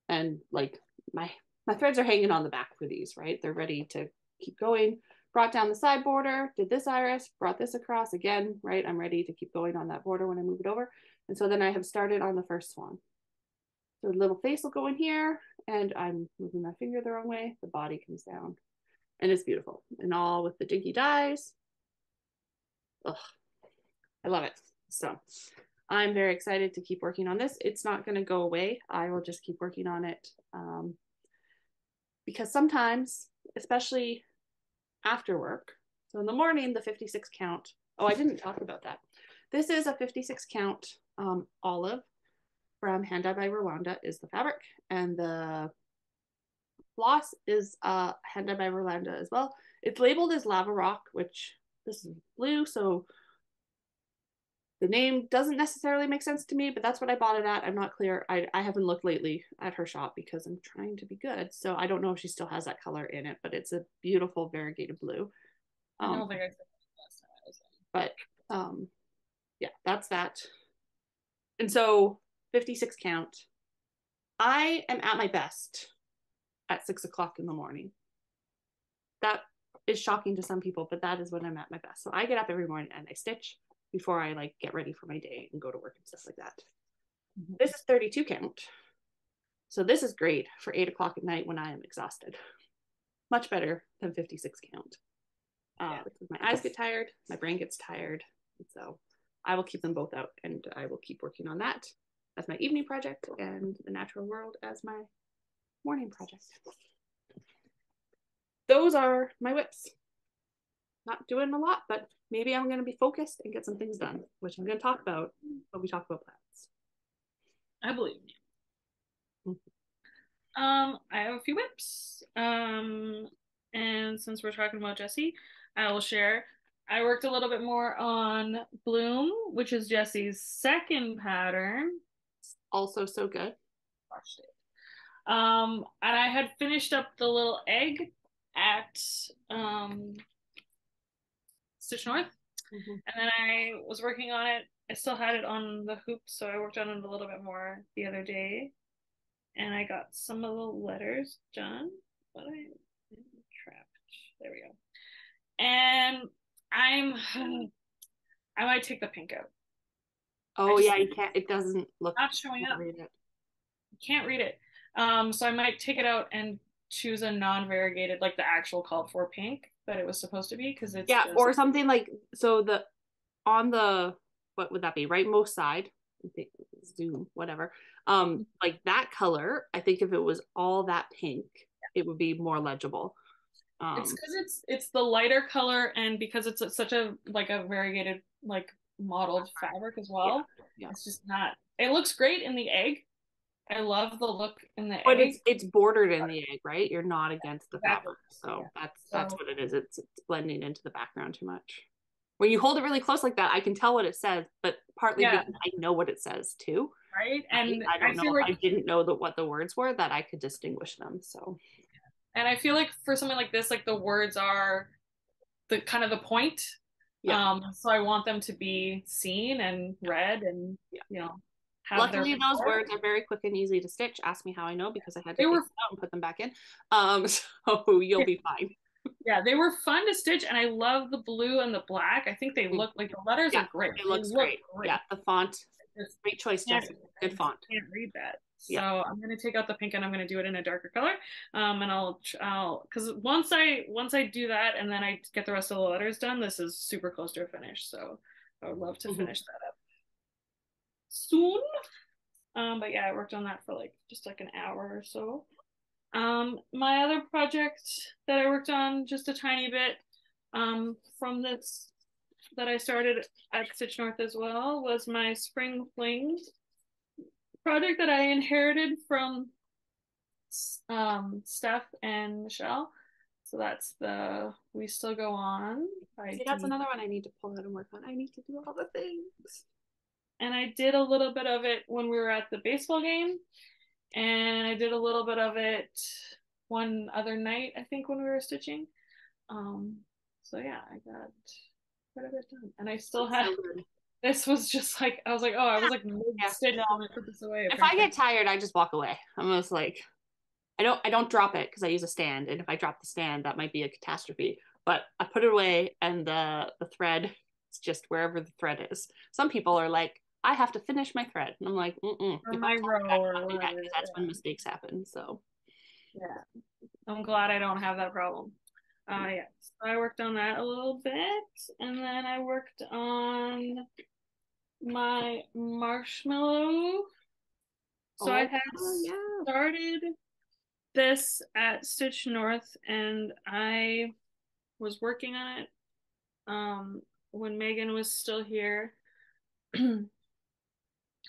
and like my my threads are hanging on the back for these, right? They're ready to keep going brought down the side border, did this iris, brought this across again, right? I'm ready to keep going on that border when I move it over. And so then I have started on the first one. So the little face will go in here and I'm moving my finger the wrong way. The body comes down and it's beautiful and all with the dinky dyes. Ugh, I love it. So I'm very excited to keep working on this. It's not going to go away. I will just keep working on it um, because sometimes, especially after work. So in the morning, the 56 count. Oh, I didn't talk about that. This is a 56 count um, olive from Hand Dyed by Rolanda is the fabric, and the floss is uh, Hand Dyed by Rolanda as well. It's labeled as lava rock, which this is blue, so the name doesn't necessarily make sense to me, but that's what I bought it at. I'm not clear. I, I haven't looked lately at her shop because I'm trying to be good. So I don't know if she still has that color in it, but it's a beautiful variegated blue. Um, I don't think I said last time I was But um, yeah, that's that. And so 56 count. I am at my best at six o'clock in the morning. That is shocking to some people, but that is when I'm at my best. So I get up every morning and I stitch before I like get ready for my day and go to work and stuff like that. Mm-hmm. This is 32 count. So this is great for eight o'clock at night when I am exhausted. much better than 56 count. Uh, Yeah. my eyes get tired, my brain gets tired. And so I will keep them both out and I will keep working on that as my evening project and the natural world as my morning project. Those are my WIPs. Not doing a lot, but maybe I'm going to be focused and get some things done, which I'm going to talk about when we talk about plans. I believe you. Mhm. Um, I have a few WIPs. Um, and since we're talking about Jessi, I will share. I worked a little bit more on Bloom, which is Jessi's second pattern. Also, so good. Watched it. Um, and I had finished up the little egg at um Stitch North, Mhm. and then I was working on it. I still had it on the hoop, so I worked on it a little bit more the other day, and I got some of the letters done, but I trapped. There we go. And I'm, I might take the pink out. Oh, just- yeah, you can't, it doesn't look. Not showing up. read it. Can't read it. Um, so I might take it out and choose a non-variegated, like the actual called for pink that it was supposed to be, because it's Yeah, just- or something like so the on the what would that be? Rightmost side, I think zoom, whatever. Um, like that color, I think if it was all that pink, it would be more legible. Um, It's because it's it's the lighter color, and because it's a, such a like a variegated like modeled fabric as well. yeah. It's just not. It looks great in the egg. I love the look in the but egg. it's it's bordered in the egg, right? You're not against the Exactly. fabric, so Yeah. that's that's So- what it is. It's, it's blending into the background too much. When you hold it really close like that, I can tell what it says, but partly Yeah. because I know what it says too. right, and I I, don't feel know like I didn't know that what the words were that I could distinguish them. So and I feel like for something like this, like the words are the kind of the point. Yeah. Um, so I want them to be seen and read, and you know, luckily those words are very quick and easy to stitch. Ask me how I know because I had to They were- out and put them back in. Um, so you'll be fine. Yeah, they were fun to stitch, and I love the blue and the black. I think they Mm. look like the letters Yeah, are great. It looks great. look Yeah, the font, Just great choice, Jessica. Good font. can't read that. So Yeah. I'm gonna take out the pink and I'm gonna do it in a darker color. Um, and I'll I'll because once I once I do that and then I get the rest of the letters done, this is super close to a finish. So I would love to Mhm. finish that up soon. Um, but yeah, I worked on that for like just like an hour or so. Um, my other project that I worked on just a tiny bit um, from this that I started at Stitch North as well was my Spring Flings project that I inherited from um, Steph and Michelle. So that's the We Still Go On. See, that's another one I need to pull out and work on. I need to do all the things. And I did a little bit of it when we were at the baseball game, and I did a little bit of it one other night, I think, when we were stitching. Um, so yeah, I got quite a bit done, and I still It's have. so. This was just like I was like, oh, I was like mid stitch no. when put this away. If I get tired, I just walk away. I'm just like, I don't, I don't drop it because I use a stand, and if I drop the stand, that might be a catastrophe. But I put it away, and the the thread is just wherever the thread is. Some people are like, I have to finish my thread, and I'm like, mm-mm. If my I row that, or I'll do that, 'cause whatever, that's when mistakes happen. So Yeah. I'm glad I don't have that problem. Uh yeah. So I worked on that a little bit and then I worked on my marshmallow. So I Oh, had yeah. started this at Stitch North and I was working on it um when Megan was still here.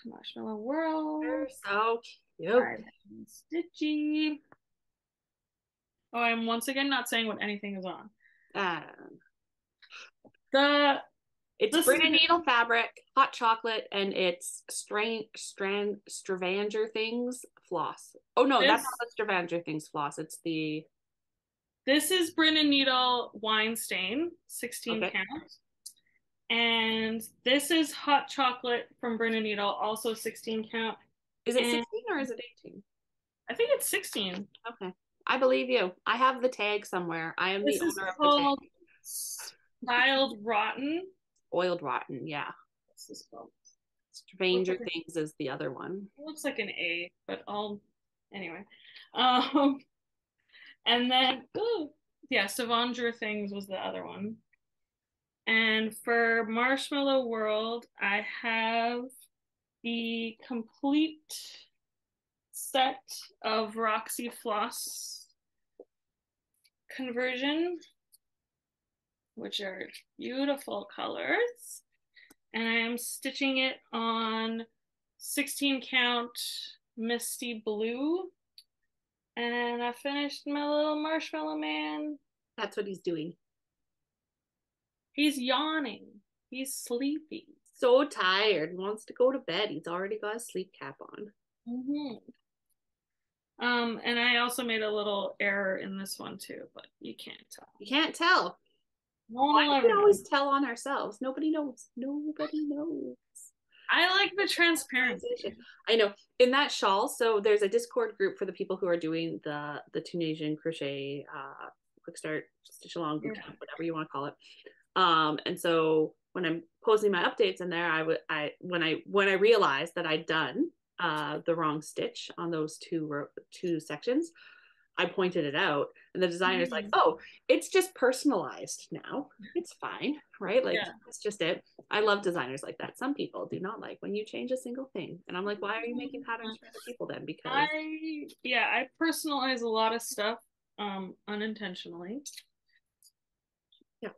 Marshmallow World. They're so cute. Stitchy. Oh, I'm once again not saying what anything is on. Um, The it's This Brita needle fabric, hot chocolate, and it's strain strand Stravanger things floss. Oh no, that's not the Stravanger things floss. It's the this is Brennan Needle wine stain, 16 Okay. count. And this is hot chocolate from Brennan Needle, also 16 count. is it And- sixteen or is it eighteen? I think it's 16. Okay, I believe you. I have the tag somewhere. I am This the owner of the called tag. Styled Rotten. Oiled rotten. Yeah, this called? Stranger Okay. things is the other one. It looks like an A, but I'll anyway. Um And then, ooh, yeah, Savandra Things was the other one. And for Marshmallow World, I have the complete set of Roxy Floss conversion, which are beautiful colors. And I am stitching it on 16 count Misty Blue. And I finished my little marshmallow man. That's what he's doing. He's yawning. He's sleepy. So tired. Wants to go to bed. He's already got a sleep cap on. Mm-hmm. Um, and I also made a little error in this one too, but you can't tell. You can't tell. No Why ever always tell on ourselves? Nobody knows. Nobody knows. I like the transparency. I know. In that shawl, so there's a Discord group for the people who are doing the the Tunisian crochet uh quick start stitch along boot Yeah. whatever you want to call it. Um, and so when I'm posting my updates in there, I would I when I when I realized that I'd done uh the wrong stitch on those two ro- two sections, I pointed it out, and the designer's like, Mhm. "Oh, it's just personalized now. It's fine, right? Like Yeah. that's just it." I love designers like that. Some people do not like when you change a single thing, and I'm like, "Why are you making patterns for other people then?" Because I yeah, I personalize a lot of stuff um unintentionally. Yeah.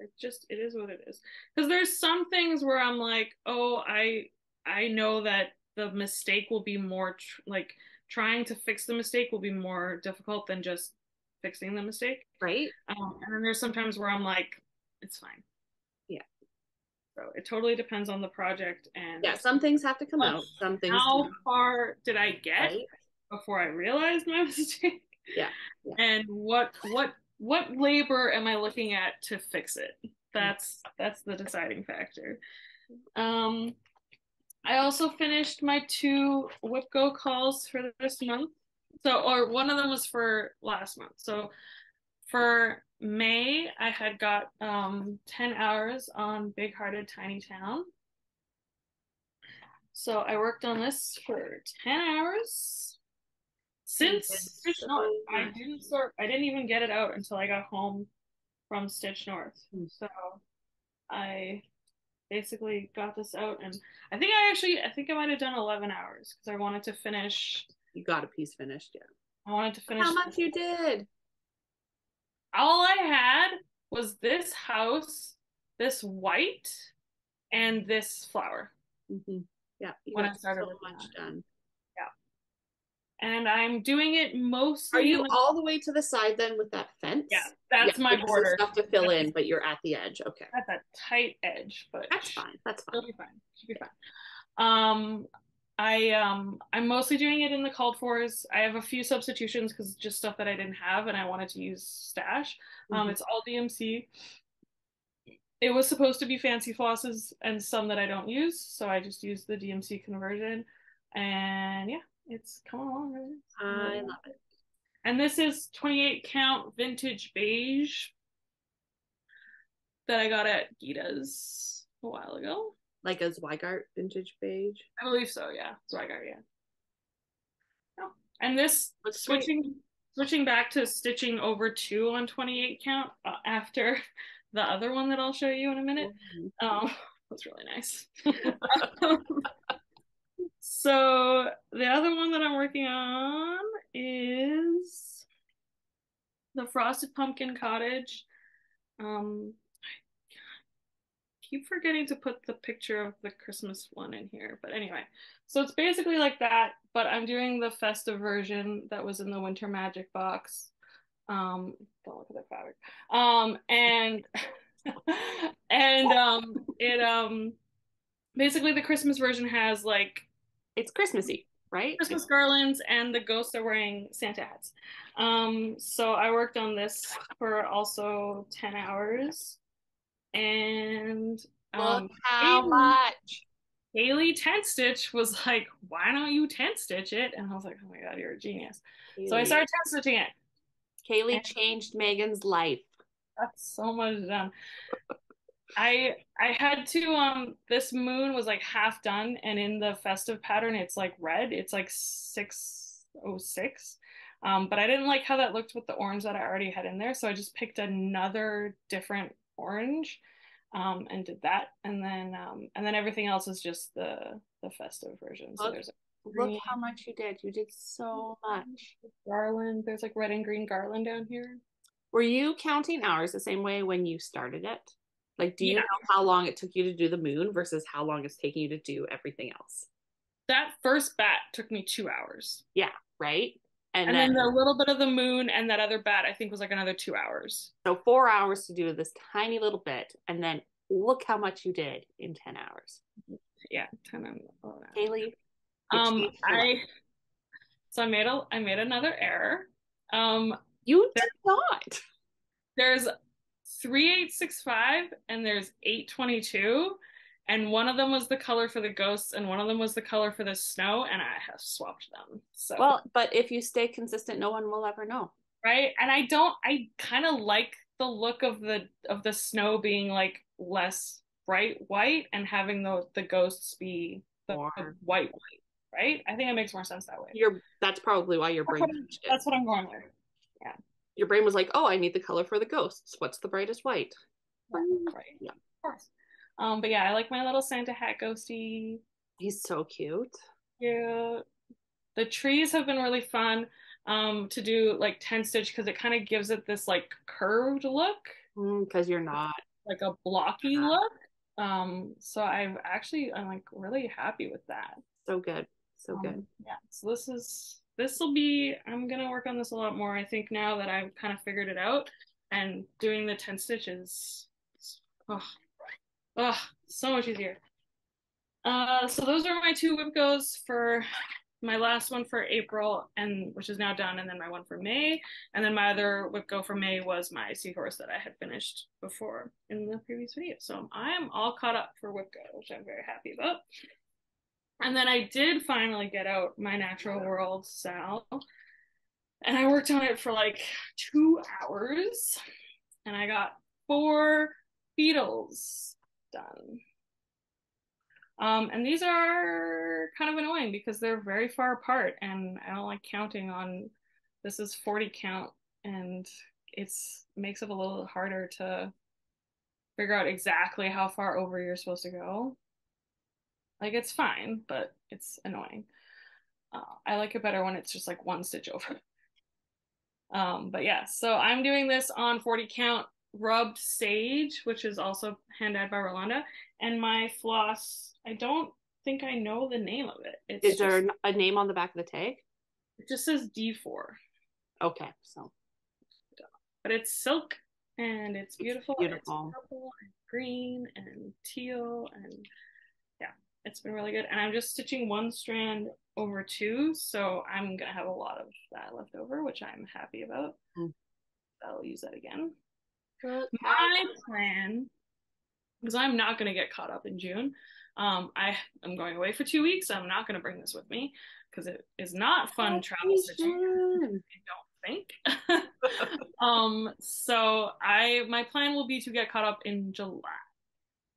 It just it is what it is. Cuz there's some things where I'm like, "Oh, I I know that the mistake will be more tr- like trying to fix the mistake will be more difficult than just fixing the mistake." right? Um, and then there's sometimes where I'm like, it's fine. Yeah. So it totally depends on the project and Yeah, some things have to come out. Some things how far did I get right? before I realized my mistake? Yeah, yeah. And what what what labor am I looking at to fix it? That's that's the deciding factor. Um I also finished my two WIPGO calls for this month. So or one of them was for last month. So for May, I had got um 10 hours on Big Hearted Tiny Town. So I worked on this for 10 hours. Since Stitch North, I didn't start I didn't even get it out until I got home from Stitch North. Hmm. So I basically got this out and I think I actually I think I might have done 11 hours because I wanted to finish You got a piece finished, yeah. I wanted to finish How much you did? all I had was this house, this white, and this flower. hmm Yeah, When I started so much on done. And I'm doing it mostly. Are you the- all the way to the side then with that fence? Yeah, that's Yeah, my there's border. Stuff to fill in, but you're at the edge. Okay, That's a tight edge, but that's fine. That's fine. be fine. She'll be fine. Um, I um, I'm mostly doing it in the called fors. I have a few substitutions because just stuff that I didn't have and I wanted to use stash. Um, Mhm. it's all DMC. It was supposed to be fancy flosses and some that I don't use, so I just used the DMC conversion. And yeah, it's along. Really. I love it. And this is 28 count vintage beige that I got at Gita's a while ago. Like a Zweigart vintage beige. I believe so, yeah. Zweigart, yeah. Oh. And this great. switching switching back to stitching over two on 28 count uh, after the other one that I'll show you in a minute. Mhm. Um, was really nice. so the other one that I'm working on is the Frosted Pumpkin Cottage. Um, I keep forgetting to put the picture of the Christmas one in here, but anyway, so it's basically like that, but I'm doing the festive version that was in the Winter Magic box. Um, don't look at the fabric. Um, and and um, it um, basically the Christmas version has like It's Christmassy, right? Christmas garlands and the ghosts are wearing Santa hats. Um, so I worked on this for also 10 hours. And um, Look how Haley- much. Haley Tent Stitch was like, why don't you tent stitch it? And I was like, oh my God, you're a genius. So I started tent stitching it. Kaylee changed Megan's life. That's so much done. I I had to um this moon was like half done and in the festive pattern it's like red. It's like 606. Um, but I didn't like how that looked with the orange that I already had in there, so I just picked another different orange um, and did that, and then um, and then everything else is just the the festive version. So there's a Look how much you did. You did so much. garland. There's like red and green garland down here. Were you counting hours the same way when you started it? Like, do you Yeah. know how long it took you to do the moon versus how long it's taking you to do everything else? That first bat took me two hours, Yeah, Right? And, and, then, then, the little bit of the moon and that other bat I think was like another two hours. so four hours to do this tiny little bit, and then look how much you did in ten hours. Yeah, ten and eleven. Haley, Um, I so I made a I made another error. Um, you did not. there's 3865 and there's 822 and one of them was the color for the ghosts and one of them was the color for the snow and i have swapped them. So Well, but if you stay consistent, no one will ever know. right? And i don't i kind of like the look of the of the snow being like less bright white and having the the ghosts be the, the More. white white right? I think it makes more sense that way. You're that's probably why your brain that's what, I'm- that's what i'm going with Your brain was like, "Oh, I need the color for the ghosts. What's the brightest white?" right Yeah. of um but yeah i like my little santa hat ghosty He's so cute. Yeah. The trees have been really fun um to do like tent stitch because it kind of gives it this like curved look, Because Mm, you're not. like a blocky Uh-huh. look. Um so I've actually I'm like really happy with that. So good. So Um, good. Yeah. So this is this will be I'm gonna work on this a lot more. I think now that I've kind of figured it out and doing the tent stitches oh, oh so much easier. Uh so those are my two WIPGOs for my last one for April and which is now done and then my one for May and then my other WIPGO for May was my seahorse that I had finished before in the previous video. So I am all caught up for WIPGO, which I'm very happy about. And then I did finally get out my Natural World SAL. And I worked on it for like two hours. And I got four beetles done. Um, and these are kind of annoying because they're very far apart and I don't like counting on this is 40 count and it's makes it a little harder to figure out exactly how far over you're supposed to go. Like it's fine, but it's annoying. Uh, I like it better when it's just like one stitch over. Um, but yeah, so I'm doing this on 40 count rubbed sage, which is also hand dyed by Rolanda, and my floss. I don't think I know the name of it. It's Is there a name on the back of the tag? it just says D4, Okay, so but it's silk and it's beautiful. and beautiful. It's purple and green and teal and it's been really good. And I'm just stitching one strand over two, so I'm gonna have a lot of that left over, which I'm happy about. Mm. I'll use that again. My plan because i'm not going to get caught up in june um i am going away for two weeks i'm not going to bring this with me because it is not fun travel stitching i don't think um so i my plan will be to get caught up in july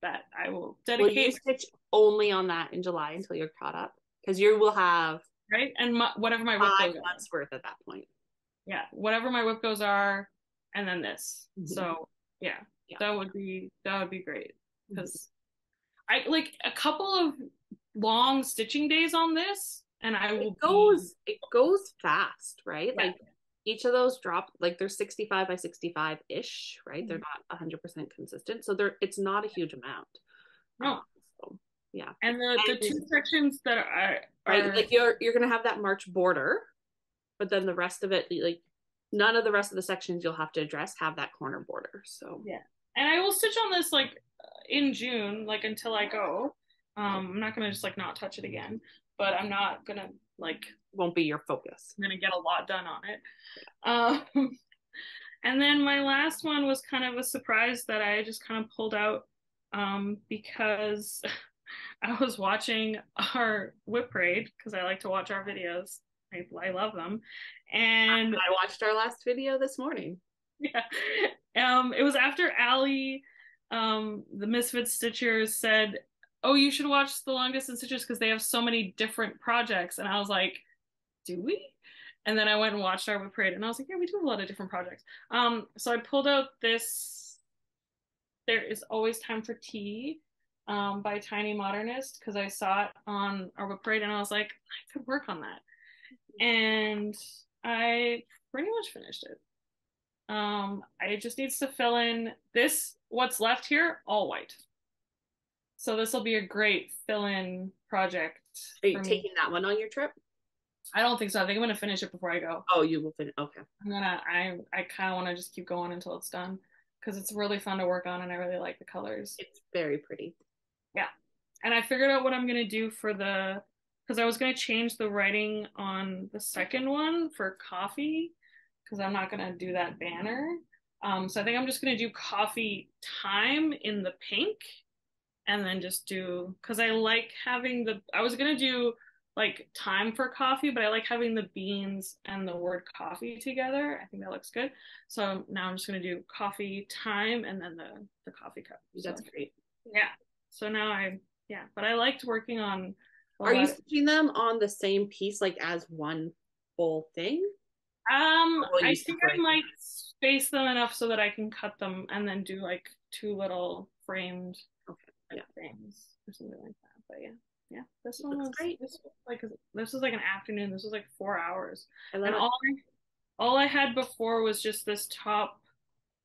that i will Will dedicate you stitch only on that in July until you're caught up? Because you will have right and my, whatever my whip five are. months worth at that point. yeah whatever my WIPGOs are and then this Mhm. so yeah, Yeah. that would be that would be great because I like a couple of long stitching days on this, and I will It goes it goes fast, right? Yeah. Like each of those drop like they're 65 by 65 ish, right? They're Mhm. not 100% consistent. So they're it's not a huge amount. No. Yeah. and the the two sections that are, Right? Like you're you're going to have that March border, but then the rest of it like none of the rest of the sections you'll have to address have that corner border. So Yeah. and I will stitch on this like in June, like until I go. Um, I'm not gonna just like not touch it again, but I'm not gonna like won't be your focus. I'm gonna get a lot done on it. Um, and then my last one was kind of a surprise that I just kind of pulled out um, because I was watching our WIP parade because I like to watch our videos. I, I love them, and I watched our last video this morning. yeah, um, it was after Allie, um, the Misfits Stitchers said, "Oh, you should watch the Long Distance Stitchers because they have so many different projects," and I was like, "Do we?" And then I went and watched our WIP parade, and I was like, yeah, we do a lot of different projects. Um, so I pulled out this. There is always time for tea, um, by Tiny Modernist because I saw it on our parade, and I was like, I could work on that, and I pretty much finished it. Um, I just needs to fill in this. What's left here, all white. So this will be a great fill-in project. Are you taking that one on your trip? I don't think so. I think I'm gonna finish it before I go. Oh, you will finish. Okay. I'm gonna. I I kind of want to just keep going until it's done because it's really fun to work on and I really like the colors. It's very pretty. Yeah, and I figured out what I'm gonna do for the because I was gonna change the writing on the second one for coffee because I'm not gonna do that banner. Um, so I think I'm just gonna do coffee time in the pink and then just do because I like having the I was gonna do like time for coffee, but I like having the beans and the word coffee together. I think that looks good. So now I'm just gonna do coffee time and then the the coffee cup. That's so, great. Yeah. So now I yeah, but I liked working on. Are you stitching them on the same piece, like as one full thing? Um, I think I might space them enough so that I can cut them and then do like two little framed okay. yeah. frames or something like that. But yeah yeah, this one was great. This was like this was like an afternoon. This was like four hours. and it. all I, all I had before was just this top,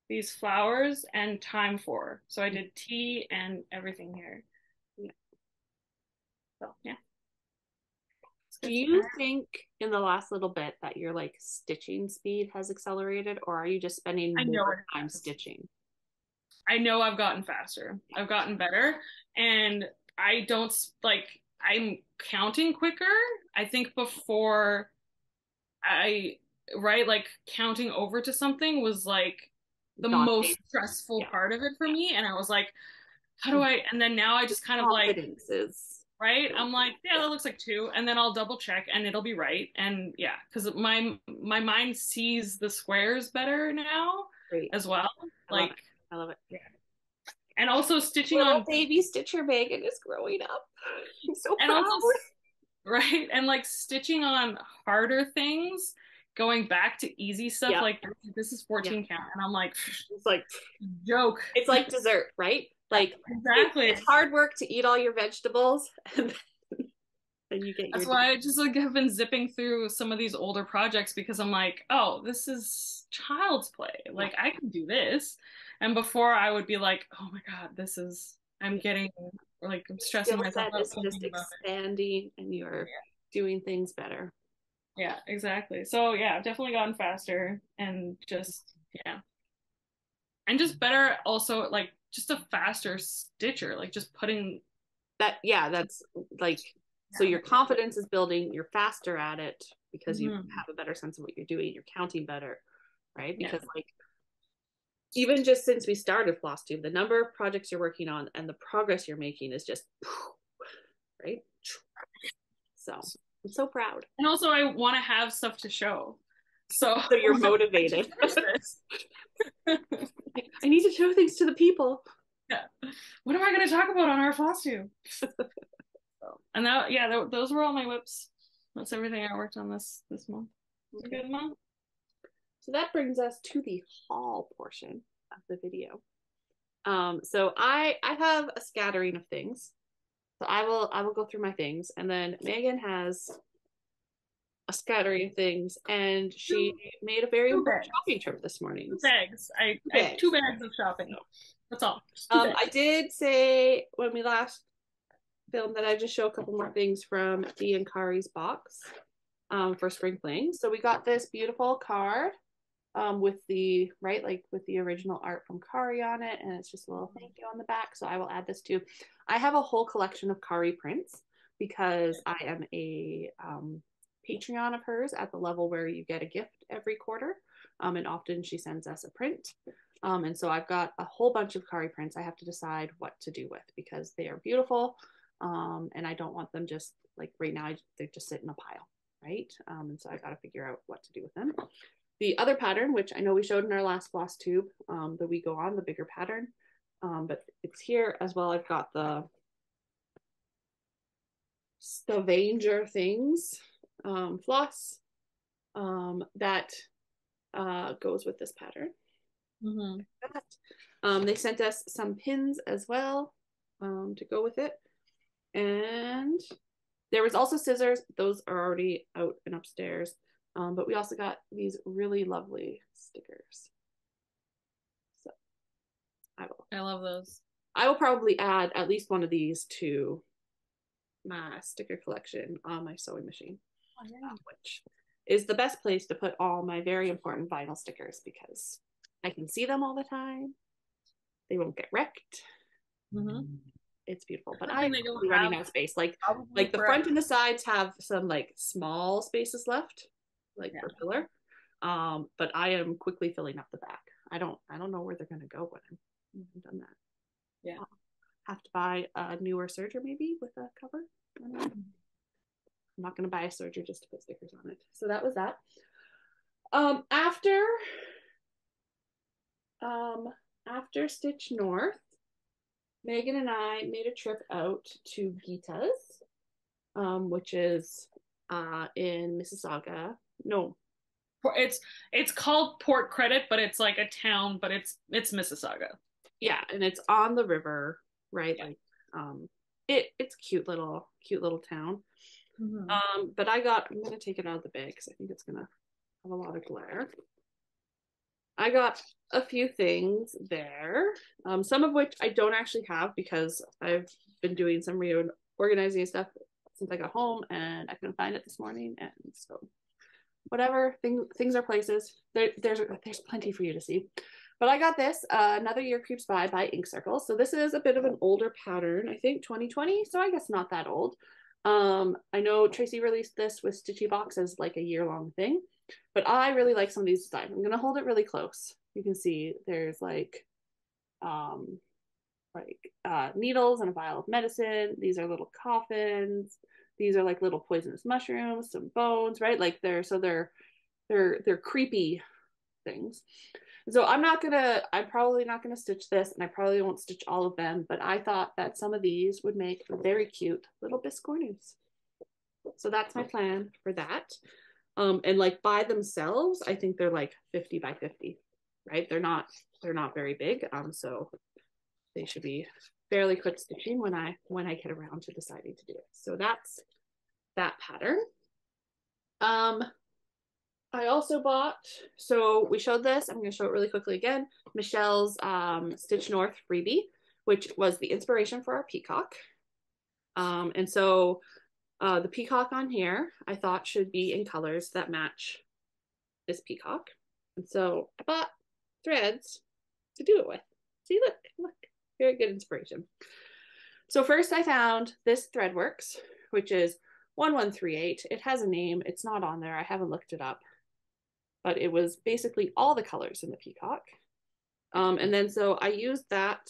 these flowers and time for. So I mm. did tea and everything here. Yeah. So yeah. Do you think in the last little bit that your like stitching speed has accelerated, or are you just spending more time stitching? I know I've gotten faster. I've gotten better, and I don't like I'm counting quicker. I think before I right like counting over to something was like the most stressful yeah. part of it for me and I was like how do mm-hmm. I and then now I just kind of like is right I'm like yeah that looks like 2 and then I'll double check and it'll be right and yeah cuz my my mind sees the squares better now Great. as well I like love I love it yeah and also stitching Little on baby Stitcher Megan is growing up. I'm so proud. Also, right, and like stitching on harder things, going back to easy stuff. Yeah. Like this is 14 yeah. count, and I'm like, it's like joke. It's like dessert, right? Like exactly. It's hard work to eat all your vegetables, and you get. That's why I just like have been zipping through some of these older projects because I'm like, oh, this is child's play. Like I can do this and before I would be like, oh my God, this is, I'm getting like, I'm stressing myself out. It's just expanding and you're yeah. doing things better. Yeah, exactly. So yeah, I've definitely gotten faster and just, yeah. And just better also like just a faster stitcher, like just putting that, yeah, that's like, so your confidence is building, you're faster at it because you mm-hmm. have a better sense of what you're doing, you're counting better, right? Because yeah. like even just since we started Flosstube the number of projects you're working on and the progress you're making is just right. So I'm so proud. And also, I want to have stuff to show. So, so you're motivated. I need to show things to the people. Yeah. What am I going to talk about on our so, and that, yeah, th- those were all my WIPs. That's everything I worked on this this month. Okay. good month. So that brings us to the haul portion of the video. Um, so I I have a scattering of things. So I will I will go through my things, and then Megan has a scattering of things, and she made a very important bags. shopping trip this morning. Two bags. I, two I have two bags of shopping. That's all. Um, I did say when we last filmed that I just show a couple more things from Dee and Kari's box um, for spring fling. So we got this beautiful card um, with the right like with the original art from Kari on it, and it's just a little thank you on the back. So I will add this too. I have a whole collection of Kari prints because I am a um, Patreon of hers at the level where you get a gift every quarter, um, and often she sends us a print. Um, and so I've got a whole bunch of Kari prints I have to decide what to do with because they are beautiful, um, and I don't want them just like right now. They just sit in a pile, right? Um, and so I got to figure out what to do with them. The other pattern, which I know we showed in our last FlossTube, um, that we go on, the bigger pattern, um, but it's here as well. I've got the Stavanger things um, floss. um, that uh, goes with this pattern. Mm-hmm. Um, they sent us some pins as well um, to go with it. And there was also scissors. Those are already out and upstairs. Um, but we also got these really lovely stickers. So I will. I love those. I will probably add at least one of these to my sticker collection on my sewing machine, Oh, yeah. which is the best place to put all my very important vinyl stickers because I can see them all the time. They won't get wrecked. Mm-hmm. It's beautiful, but I'm running out of space. Like like the front and the sides have some like small spaces left, like Yeah. for filler. Um, but I am quickly filling up the back. I don't I don't know where they're gonna go when I'm when I'm done that. Yeah. I'll have to buy a newer serger maybe with a cover. I'm not gonna buy a serger just to put stickers on it. So that was that. Um, after um after Stitch North, Megan and I made a trip out to Gita's, um, which is uh in Mississauga. No, It's it's called Port Credit, but it's like a town, but it's it's Mississauga. yeah, and it's on the river, right? Yeah. Like um it it's cute little cute little town. Mm-hmm. Um, but I got I'm gonna take it out of the bag because I think it's gonna have a lot of glare. I got a few things there, um, some of which I don't actually have because I've been doing some reorganizing stuff since I got home and I couldn't find it this morning, and so whatever thing, things are places. There, there's there's plenty for you to see. But I got this uh, another year creeps by by Ink Circle. So this is a bit of an older pattern, I think 2020. So I guess not that old. Um, I know Tracy released this with Stitchy Box as like a year long thing, but I really like some of these designs. I'm gonna hold it really close. You can see there's like um like uh needles and a vial of medicine. These are little coffins. These are like little poisonous mushrooms, some bones, right? Like they're so they're they're they're creepy things. So I'm not gonna, I'm probably not gonna stitch this, and I probably won't stitch all of them, but I thought that some of these would make very cute little biscornus. So that's my plan for that. Um, and like by themselves, I think they're like 50 by 50, right? They're not, they're not very big. Um, so they should be fairly quick stitching when I when I get around to deciding to do it. So that's that pattern. Um, I also bought, so we showed this, I'm going to show it really quickly again, Michelle's um, Stitch North freebie, which was the inspiration for our peacock. Um, and so uh, the peacock on here, I thought should be in colors that match this peacock. And so I bought threads to do it with. See, look, look, very good inspiration. So first I found this Threadworks, which is 1138. It has a name. It's not on there. I haven't looked it up. But it was basically all the colors in the peacock. Um, and then so I used that.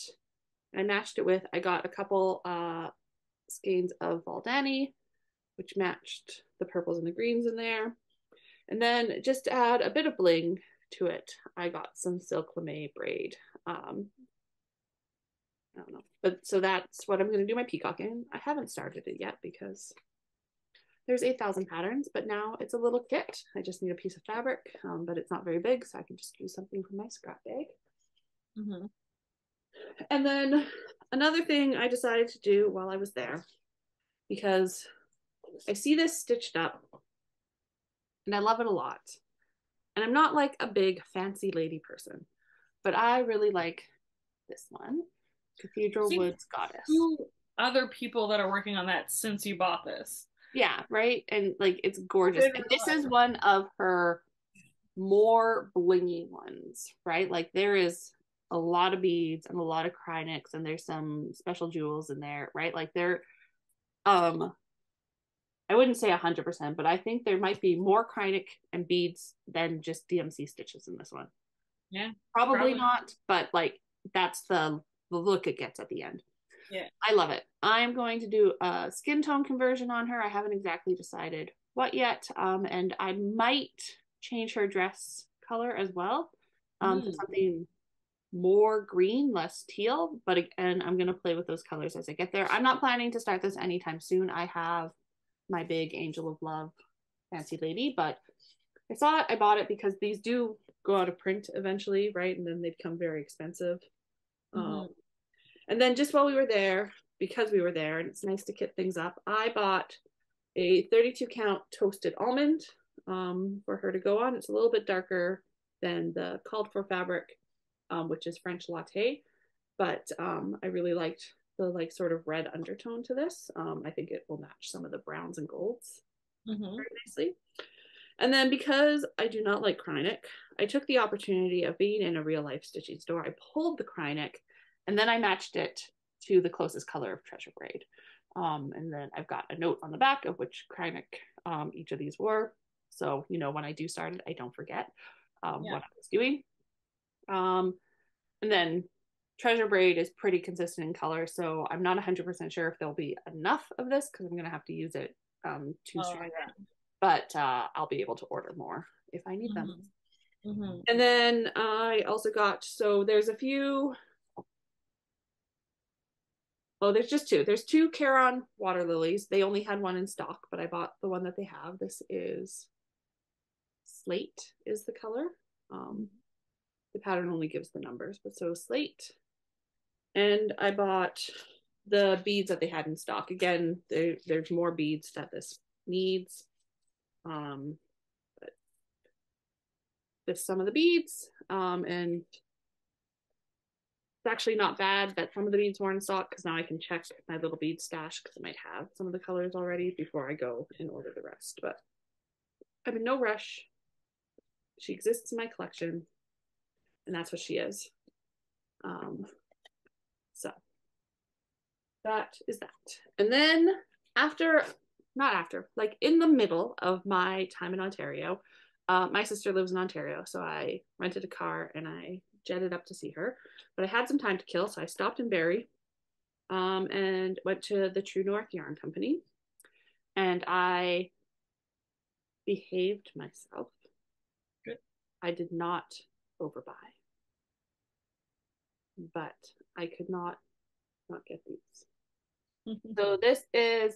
I matched it with, I got a couple uh, skeins of Valdani, which matched the purples and the greens in there. And then just to add a bit of bling to it, I got some silk lame braid. Um, I don't know. But so that's what I'm going to do my peacock in. I haven't started it yet because there's 8,000 patterns, but now it's a little kit. I just need a piece of fabric, um, but it's not very big, so I can just use something from my scrap bag. Mm-hmm. And then another thing I decided to do while I was there, because I see this stitched up and I love it a lot. And I'm not like a big fancy lady person, but I really like this one Cathedral Woods Goddess. Two other people that are working on that since you bought this. Yeah, right. And like it's gorgeous. And this is one of her more blingy ones, right? Like there is a lot of beads and a lot of Kreinik and there's some special jewels in there, right? Like they're um I wouldn't say 100%, but I think there might be more Kreinik and beads than just DMC stitches in this one. Yeah. Probably, Probably. not, but like that's the the look it gets at the end. Yeah. I love it. I'm going to do a skin tone conversion on her. I haven't exactly decided what yet. Um, and I might change her dress color as well um, to Mm. something more green, less teal. But again, I'm going to play with those colors as I get there. I'm not planning to start this anytime soon. I have my big Angel of Love fancy lady, but I saw it, I bought it because these do go out of print eventually, right? And then they become very expensive. Mm-hmm. Um, and then just while we were there, because we were there and it's nice to kit things up, I bought a 32 count toasted almond um, for her to go on. It's a little bit darker than the called for fabric, um, which is French latte, but um, I really liked the like sort of red undertone to this. Um, I think it will match some of the browns and golds mm-hmm. very nicely. And then because I do not like Kreinik, I took the opportunity of being in a real life stitching store. I pulled the Kreinik and then I matched it to the closest color of Treasure Braid. Um, and then I've got a note on the back of which Kreinik um, each of these were. So, you know, when I do start it, I don't forget um, yeah. what I was doing. Um, and then Treasure Braid is pretty consistent in color. So I'm not 100% sure if there'll be enough of this because I'm going to have to use it um, to oh, yeah. But uh, I'll be able to order more if I need mm-hmm. them. Mm-hmm. And then I also got, so there's a few Oh, there's just two. There's two Caron water lilies. They only had one in stock, but I bought the one that they have. This is slate is the color. Um, the pattern only gives the numbers, but so slate. And I bought the beads that they had in stock. Again, there, there's more beads that this needs. Um, but this some of the beads. Um, and it's actually not bad that some of the beads were in stock because now I can check my little bead stash because I might have some of the colors already before I go and order the rest. But I'm in no rush. She exists in my collection, and that's what she is. Um, so that is that. And then after, not after, like in the middle of my time in Ontario, uh, my sister lives in Ontario, so I rented a car and I jetted up to see her. But I had some time to kill, so I stopped in Barrie um, and went to the True North Yarn Company. And I behaved myself. Good. I did not overbuy. But I could not not get these. so this is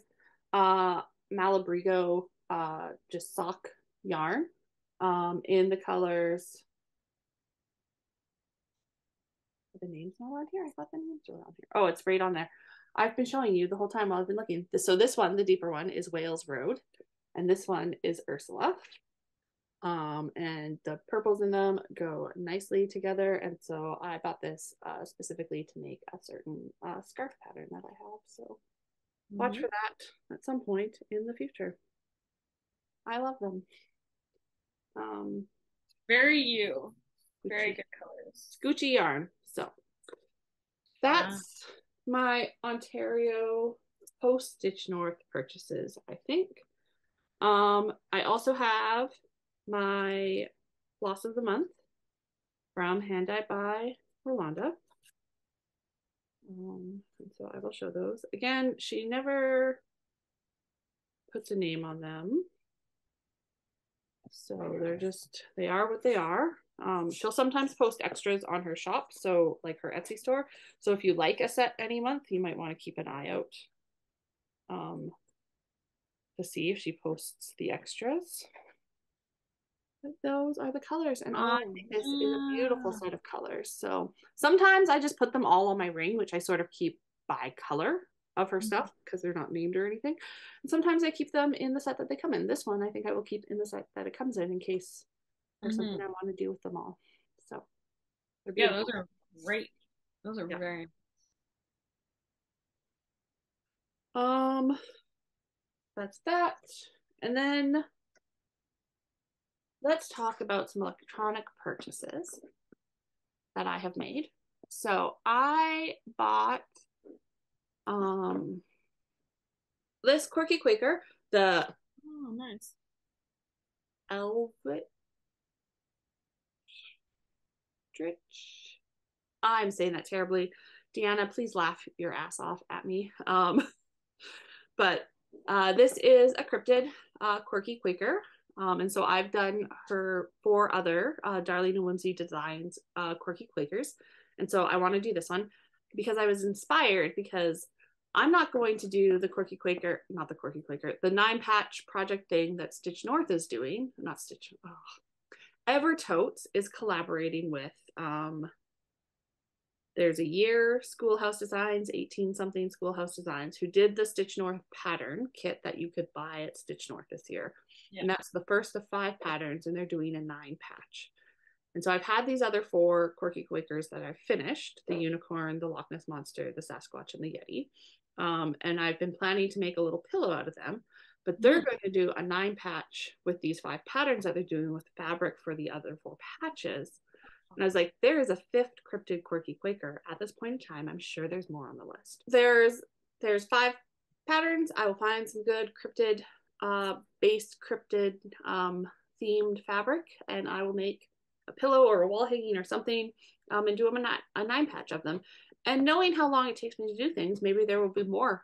uh Malabrigo uh just sock yarn um in the colors the name's not on here? I thought the names were on here. Oh, it's right on there. I've been showing you the whole time while I've been looking. So this one, the deeper one, is Whales Road, and this one is Ursula. Um, and the purples in them go nicely together. And so I bought this uh, specifically to make a certain uh, scarf pattern that I have. So watch mm-hmm. for that at some point in the future. I love them. Um, very you. Very good colors. Gucci yarn. So that's my Ontario post Stitch North purchases, I think. Um, I also have my loss of the month from Hand Dyed by Rolanda. Um, and so I will show those. Again, she never puts a name on them. So they're just, they are what they are. Um, she'll sometimes post extras on her shop, so like her Etsy store. So if you like a set any month, you might want to keep an eye out um, to see if she posts the extras. But those are the colors, and I think this is a beautiful set of colors. So sometimes I just put them all on my ring, which I sort of keep by color of her mm-hmm. stuff because they're not named or anything. And sometimes I keep them in the set that they come in. This one I think I will keep in the set that it comes in in case or mm-hmm. something I want to do with them all. So yeah, those are great. Those are yeah. very um that's that. And then let's talk about some electronic purchases that I have made. So I bought um this Quirky Quaker, the oh nice I'm saying that terribly. Deanna, please laugh your ass off at me. Um, but uh, this is a cryptid uh, quirky Quaker. Um, and so I've done her four other uh, Darling and Whimsy Designs uh, quirky Quakers. And so I want to do this one because I was inspired because I'm not going to do the Quirky Quaker, not the Quirky Quaker, the nine patch project thing that Stitch North is doing. Not Stitch. Oh. Evertotes is collaborating with um, there's a year schoolhouse designs 18 something schoolhouse designs who did the stitch north pattern kit that you could buy at stitch north this year. Yeah. and that's the first of five patterns and they're doing a nine patch. And so i've had these other four quirky quakers that i've finished the unicorn the loch ness monster the sasquatch and the yeti. Um, and i've been planning to make a little pillow out of them but they're mm-hmm. going to do a nine patch with these five patterns that they're doing with fabric for the other four patches and I was like, there is a fifth cryptid quirky Quaker at this point in time. I'm sure there's more on the list. There's there's five patterns. I will find some good cryptid uh, based cryptid um, themed fabric, and I will make a pillow or a wall hanging or something, um, and do them a, nine, a nine patch of them. And knowing how long it takes me to do things, maybe there will be more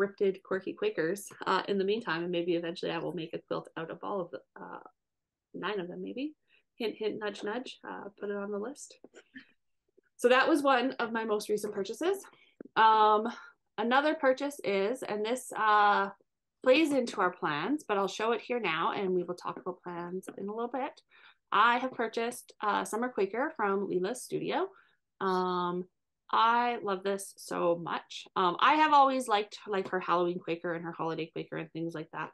cryptid quirky Quakers uh, in the meantime, and maybe eventually I will make a quilt out of all of the uh, nine of them, maybe hint, hint, nudge, nudge, uh, put it on the list. So that was one of my most recent purchases. Um, another purchase is, and this uh, plays into our plans, but I'll show it here now and we will talk about plans in a little bit. I have purchased uh, Summer Quaker from Lila's Studio. Um, I love this so much. Um, I have always liked like her Halloween Quaker and her Holiday Quaker and things like that.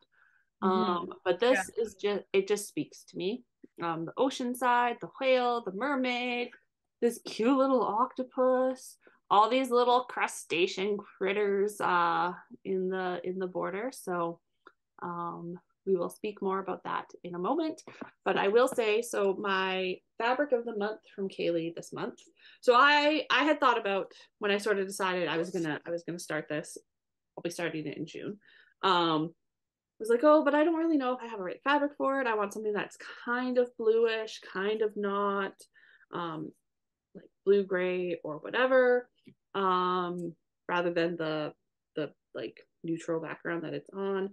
Mm-hmm. Um, but this yeah. is just it just speaks to me um, the ocean side, the whale, the mermaid, this cute little octopus, all these little crustacean critters uh, in the in the border. So um, we will speak more about that in a moment. But I will say, so my fabric of the month from Kayli this month. So I I had thought about when I sort of decided I was gonna I was gonna start this. I'll be starting it in June. Um, I was like, oh, but I don't really know if I have a right fabric for it. I want something that's kind of bluish, kind of not, um, like blue gray or whatever, um, rather than the the like neutral background that it's on.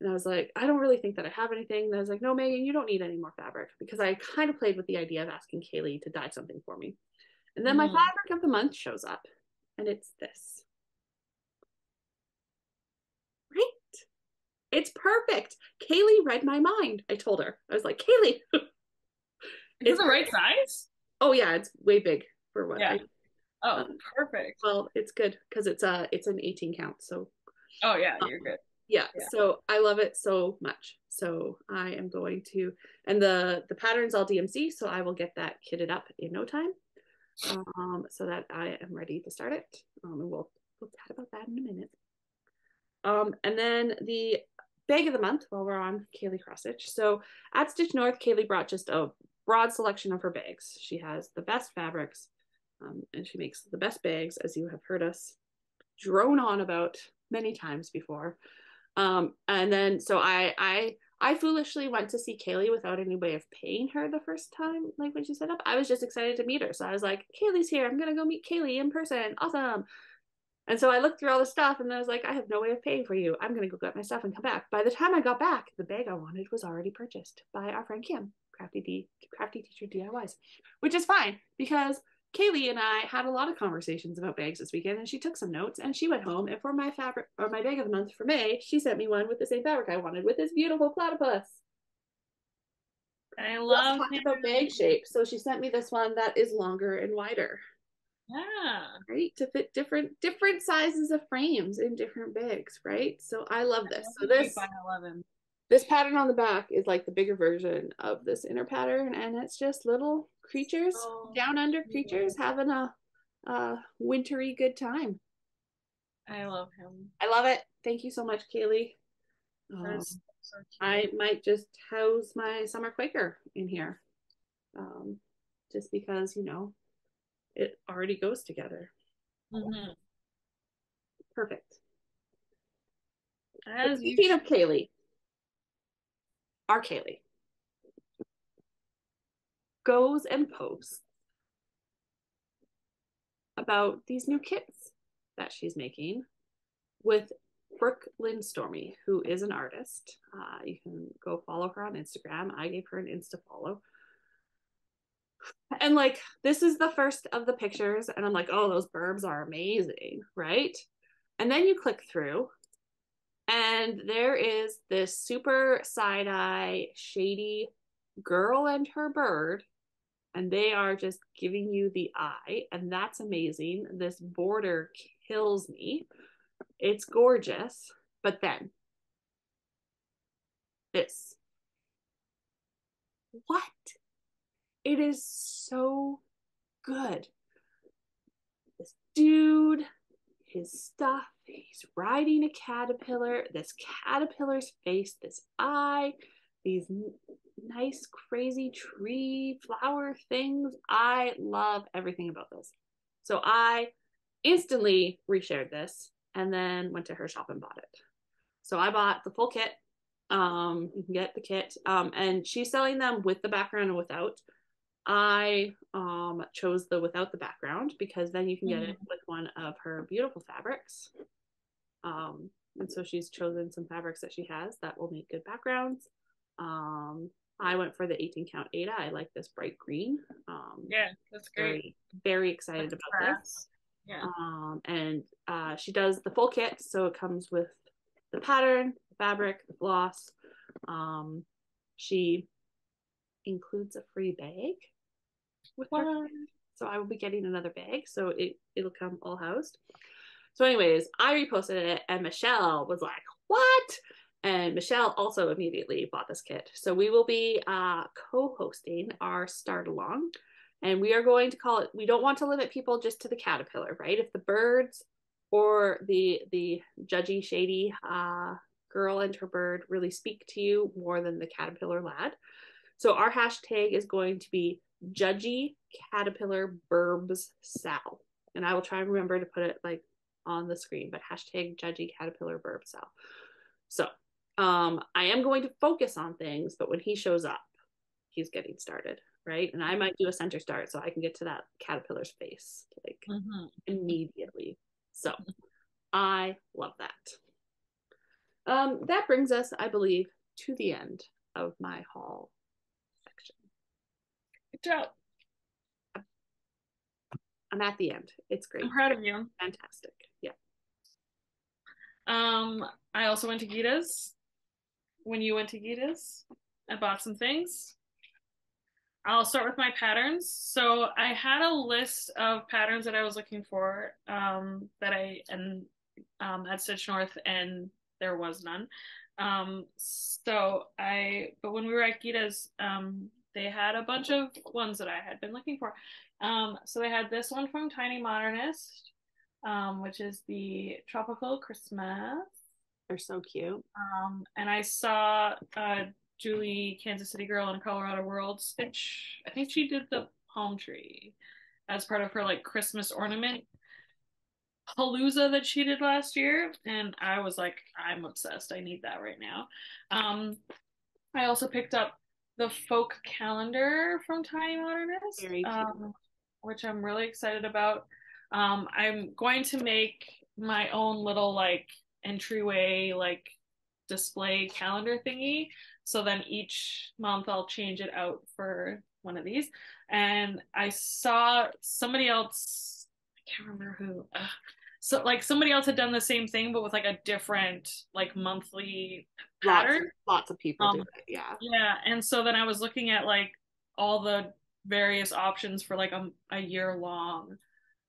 And I was like, I don't really think that I have anything. And I was like, no, Megan, you don't need any more fabric because I kind of played with the idea of asking Kayli to dye something for me. And then mm. my fabric of the month shows up, and it's this. Right? It's perfect. Kayli read my mind. I told her. I was like, Kayli. Is it the right size? Oh yeah, it's way big for what. Yeah. I, oh, um, perfect. Well, it's good because it's a uh, it's an 18 count. So. Oh yeah, um, you're good. Yeah, yeah, so I love it so much. So I am going to, and the the patterns all DMC, so I will get that kitted up in no time, um, so that I am ready to start it. Um, and we'll we'll chat about that in a minute. Um, and then the bag of the month while we're on Kayli Crossstitch. So at Stitch North, Kayli brought just a broad selection of her bags. She has the best fabrics um, and she makes the best bags, as you have heard us drone on about many times before. Um, and then so I I I foolishly went to see Kayli without any way of paying her the first time, like when she set up. I was just excited to meet her. So I was like, Kayli's here. I'm gonna go meet Kayli in person. Awesome. And so I looked through all the stuff and I was like, I have no way of paying for you. I'm to go get my stuff and come back. By the time I got back, the bag I wanted was already purchased by our friend Kim, Crafty D, Crafty Teacher DIYs, which is fine because Kayli and I had a lot of conversations about bags this weekend and she took some notes and she went home and for my fabric or my bag of the month for May, she sent me one with the same fabric I wanted with this beautiful platypus. I love about bag shape. So she sent me this one that is longer and wider. Yeah. Right. To fit different different sizes of frames in different bags, right? So I love this. So this this pattern on the back is like the bigger version of this inner pattern, and it's just little creatures, oh, down under creatures yeah. having a a wintry good time. I love him. I love it. Thank you so much, Kayli. Um, so I might just house my summer Quaker in here. Um, just because, you know, it already goes together. Mm-hmm. Perfect. As Speaking of Kayli, our Kayli goes and posts about these new kits that she's making with Brooke Lynn Stormy, who is an artist. Uh, you can go follow her on Instagram. I gave her an Insta follow and like this is the first of the pictures and i'm like oh those birbs are amazing right And then you click through, and there is this super side eye, shady girl and her bird. And they are just giving you the eye. And that's amazing. This border kills me. It's gorgeous. But then, this. What? It is so good. This dude, his stuff, he's riding a caterpillar. This caterpillar's face, this eye, these nice, crazy tree flower things. I love everything about this. So I instantly reshared this and then went to her shop and bought it. So I bought the full kit. Um, you can get the kit. Um, and she's selling them with the background and without. I um chose the without the background because then you can get mm. it with one of her beautiful fabrics. Um, and so she's chosen some fabrics that she has that will make good backgrounds. Um, I went for the 18 count Aida. I like this bright green. Um, yeah, that's great. Very, very excited that's about class. this. Yeah. Um, and uh, she does the full kit, so it comes with the pattern, the fabric, the gloss. Um, she includes a free bag with her. So I will be getting another bag, so it it'll come all housed. So, anyways, I reposted it, and Michelle was like, "What?" And Michelle also immediately bought this kit. So we will be uh, co-hosting our start along, and we are going to call it. We don't want to limit people just to the caterpillar, right? If the birds or the the judgy, shady uh, girl and her bird really speak to you more than the caterpillar lad. So our hashtag is going to be judgy caterpillar birbs sal, and I will try and remember to put it like on the screen. But hashtag judgy caterpillar birb sal. So um, I am going to focus on things, but when he shows up, he's getting started, right? And I might do a center start so I can get to that caterpillar's face like mm-hmm. immediately. So I love that. Um, that brings us, I believe, to the end of my haul section. Good job. I'm at the end. It's great. I'm proud of you. Fantastic. Yeah. Um, I also went to Gita's when you went to Gita's. I bought some things. I'll start with my patterns. So I had a list of patterns that I was looking for um, that I and um, at Stitch North, and there was none. Um, so I, but when we were at Gita's, um, they had a bunch of ones that I had been looking for. Um, so they had this one from Tiny Modernist, um, which is the Tropical Christmas. They're so cute. Um, and I saw uh, Julie, Kansas City girl in Colorado World stitch. I think she did the palm tree as part of her like Christmas ornament palooza that she did last year, and I was like, I'm obsessed. I need that right now. Um, I also picked up the folk calendar from Tiny Modernist, um, which I'm really excited about. Um, I'm going to make my own little like entryway like display calendar thingy. So then each month I'll change it out for one of these. And I saw somebody else, I can't remember who. Ugh. So like somebody else had done the same thing, but with like a different like monthly pattern. Lots, lots of people um, do it. Yeah. Yeah. And so then I was looking at like all the various options for like a, a year long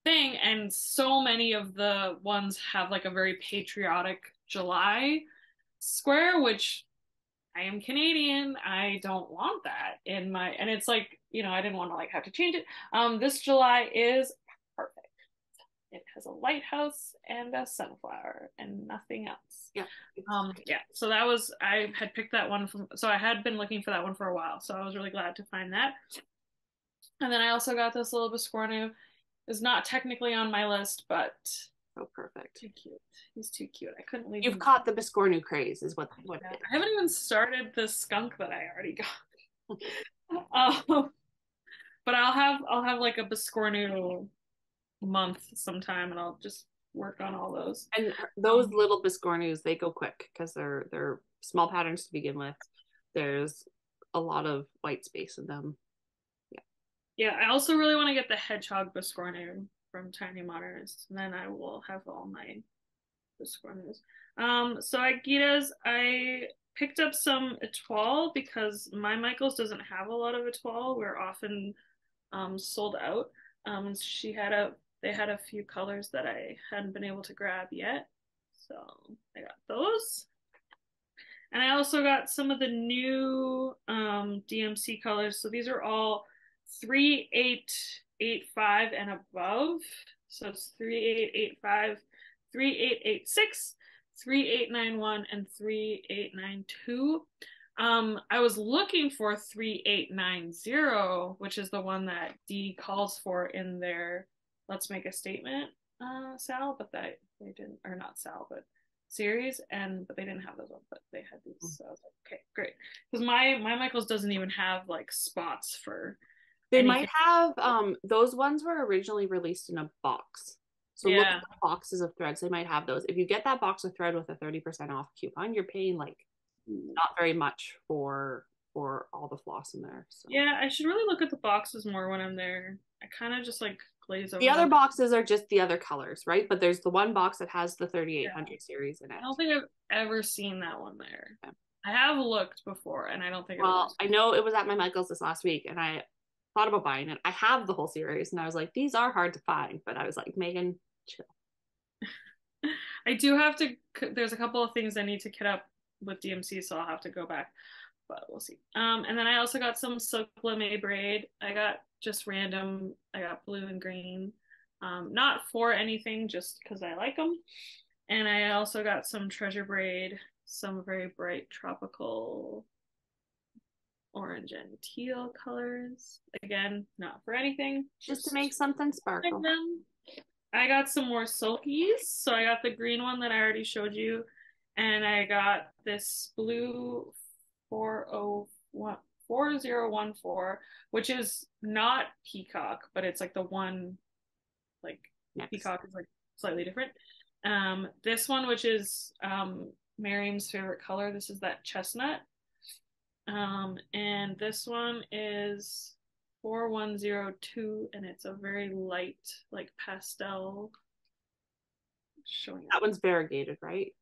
thing and so many of the ones have like a very patriotic july square which i am canadian. I don't want that in my and it's like you know i didn't want to like have to change it. Um this july is perfect. It has a lighthouse and a sunflower and nothing else. Yeah. Um yeah so that was i had picked that one from so i had been looking for that one for a while so i was really glad to find that. And then i also got this little biscornu is not technically on my list, but oh, perfect. Too cute. He's too cute. I couldn't leave. You've him. caught the Biscornu craze, is what what. I haven't even started the skunk that I already got. um, but I'll have I'll have like a Biscornu month sometime, and I'll just work on all those. And those um, little Biscornus, they go quick because they're they're small patterns to begin with. There's a lot of white space in them. Yeah, I also really want to get the Hedgehog Biscornu from Tiny Modernist, and then I will have all my is. Um, so at Gita's, I picked up some etoile because my Michaels doesn't have a lot of etoile. We're often um, sold out. Um, she had a they had a few colors that I hadn't been able to grab yet. So I got those. And I also got some of the new um, DMC colors. So these are all 3885 and above. So it's three eight eight five, three eight eight six, three eight nine one, and 3892. Um, I was looking for 3890, which is the one that Dee calls for in their Let's Make a Statement, uh, Sal, but that they didn't, or not Sal, but series and but they didn't have those ones but they had these so i was like okay great because my my michaels doesn't even have like spots for they might have um those ones were originally released in a box so yeah. look at the boxes of threads they might have those if you get that box of thread with a 30% off coupon you're paying like not very much for for all the floss in there so. yeah i should really look at the boxes more when i'm there i kind of just like glaze over. The other them. boxes are just the other colors, right? But there's the one box that has the 3800 yeah. series in it. I don't think I've ever seen that one there. Yeah. I have looked before, and I don't think. Well, I know it was at my Michaels this last week, and I thought about buying it. I have the whole series, and I was like, these are hard to find, but I was like, Megan, chill. I do have to. There's a couple of things I need to kit up with DMC, so I'll have to go back, but we'll see. Um, and then I also got some silk lame braid. I got just random. I got blue and green, um, not for anything, just because I like them. And I also got some treasure braid, some very bright tropical orange and teal colors. Again, not for anything, just, just to make something sparkle. Them. I got some more silkies. So I got the green one that I already showed you, and I got this blue 401 4014, which is not Peacock, but it's like the one, like Next. Peacock is like slightly different. Um, this one, which is um, Miriam's favorite color, this is that chestnut. Um, and this one is 4102, and it's a very light, like pastel. Showing that one's variegated, right?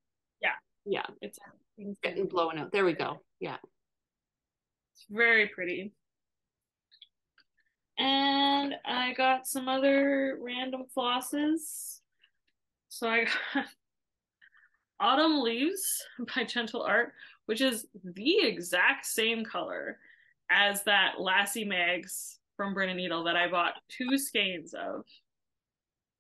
Yeah. Yeah. It's getting blown out. There we go. Yeah. It's very pretty. And I got some other random flosses. So I got Autumn Leaves by Gentle Art, which is the exact same color as that Lassie Mags from Brin and Needle that I bought two skeins of.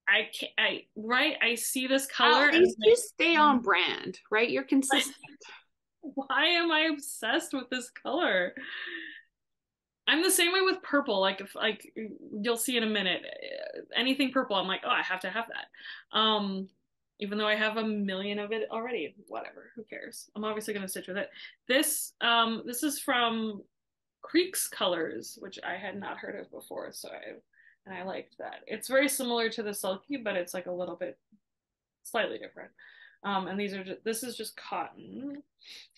I can't, I right. I see this color. At least you stay on brand, right? You're consistent why am I obsessed with this color? I'm the same way with purple. Like if like you'll see in a minute, anything purple, I'm like, oh, I have to have that. Um, even though I have a million of it already. Whatever, who cares? I'm obviously gonna stitch with it. This um this is from Creeks Colors, which I had not heard of before, so I and I liked that. It's very similar to the Sulky, but it's like a little bit slightly different. Um, and these are just, this is just cotton.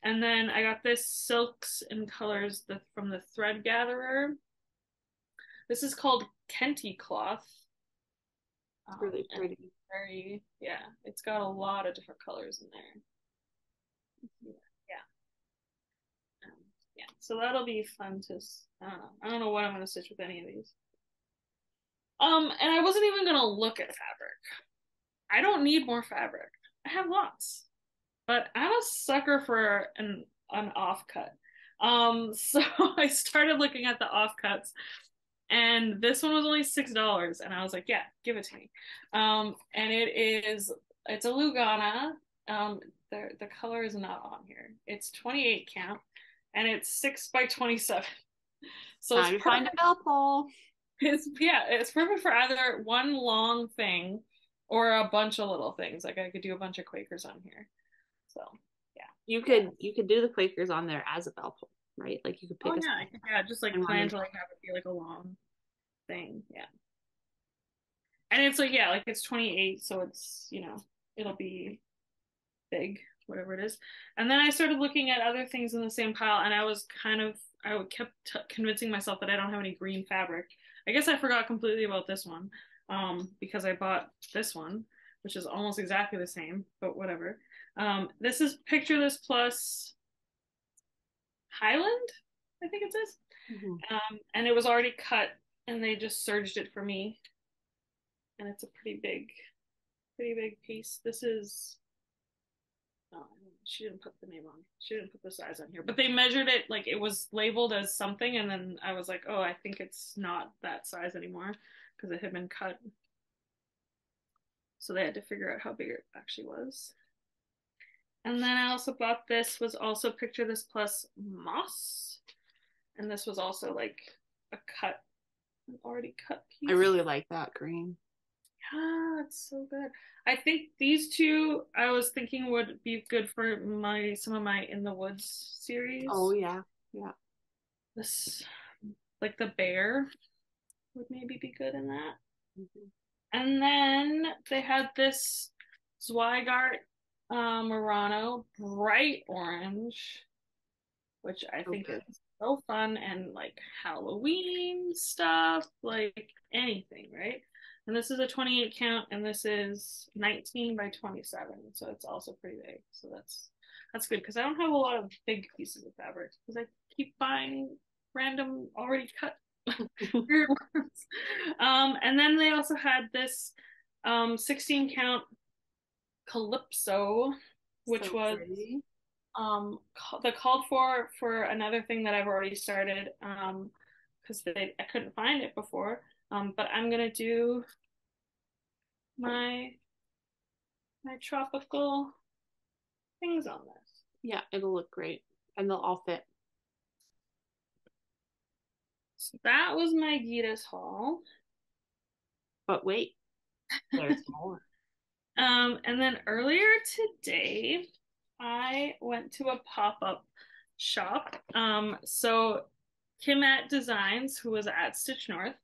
And then I got this silks and colors the, from the Thread Gatherer. This is called Kente cloth. Um, really pretty. Very yeah. It's got a lot of different colors in there. Yeah. Um, yeah. So that'll be fun to. I don't know. I don't know what I'm gonna stitch with any of these. Um, and I wasn't even gonna look at fabric. I don't need more fabric. I have lots, but I'm a sucker for an an offcut. Um, so I started looking at the offcuts, and this one was only six dollars, and I was like, yeah, give it to me. Um, and it is it's a Lugana. Um, the the color is not on here. It's 28 count, and it's six by 27. So Time to find a bell pull. It's yeah, it's perfect for either one long thing or a bunch of little things. Like I could do a bunch of Quakers on here. So yeah, you could you could do the Quakers on there as a bell pull, right? Like you could pick. Oh, yeah, yeah, just like plan to like have it be like a long thing. Yeah, and it's like yeah, like it's twenty eight, so it's you know it'll be big, whatever it is. And then I started looking at other things in the same pile, and I was kind of I kept t- convincing myself that I don't have any green fabric. I guess I forgot completely about this one um, because I bought this one, which is almost exactly the same, but whatever. Um, this is Picture This Plus Highland, I think it says. Mm-hmm. Um, and it was already cut, and they just serged it for me. And it's a pretty big, pretty big piece. This is. Oh, she didn't put the name on. She didn't put the size on here, but they measured it like it was labeled as something, and then I was like, oh, I think it's not that size anymore because it had been cut. So they had to figure out how big it actually was. And then I also bought this was also Picture This Plus Moss. And this was also like a cut, already cut piece. I really like that green. Yeah, it's so good. I think these two I was thinking would be good for my some of my In the Woods series. Oh yeah. Yeah. This like the bear would maybe be good in that. Mm-hmm. And then they had this Zweigart uh, Murano bright orange, which I think okay. is so fun and like Halloween stuff, like anything, right? And this is a 28 count, and this is 19 by 27, so it's also pretty big. So that's that's good because I don't have a lot of big pieces of fabric because I keep buying random already cut weird ones. Um, and then they also had this um 16 count Calypso, which so was pretty. um the called for for another thing that I've already started um because they I couldn't find it before. Um, but I'm gonna do my my tropical things on this. Yeah, it'll look great, and they'll all fit. So that was my Gitas haul. But wait, there's more. Um, and then earlier today, I went to a pop up shop. Um, so Kim at Designs, who was at Stitch North,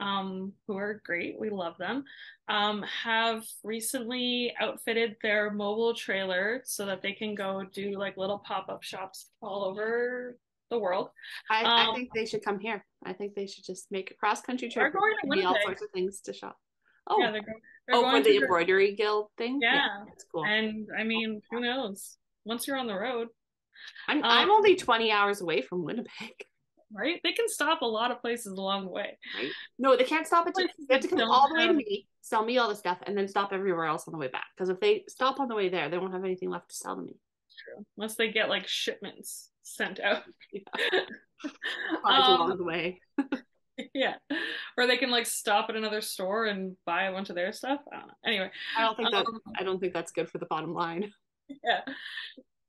um, who are great, we love them, um, have recently outfitted their mobile trailer so that they can go do like little pop up shops all over the world. I, um, I, think they should come here. I think they should just make a cross country trip. Be all sorts of things to shop. Oh, yeah, they're, they're oh, for the embroidery guild thing. Yeah, yeah that's cool. And I mean, who knows? Once you're on the road, I'm um, I'm only 20 hours away from Winnipeg. Right? They can stop a lot of places along the way. Right? No, they can't stop it. They have to come all the way to me, sell me all the stuff, and then stop everywhere else on the way back. Because if they stop on the way there, they won't have anything left to sell to me. True. Unless they get like shipments sent out. Yeah. um, along the way. yeah. Or they can like stop at another store and buy a bunch of their stuff. I don't know. Anyway. I don't think that um, I don't think that's good for the bottom line. Yeah.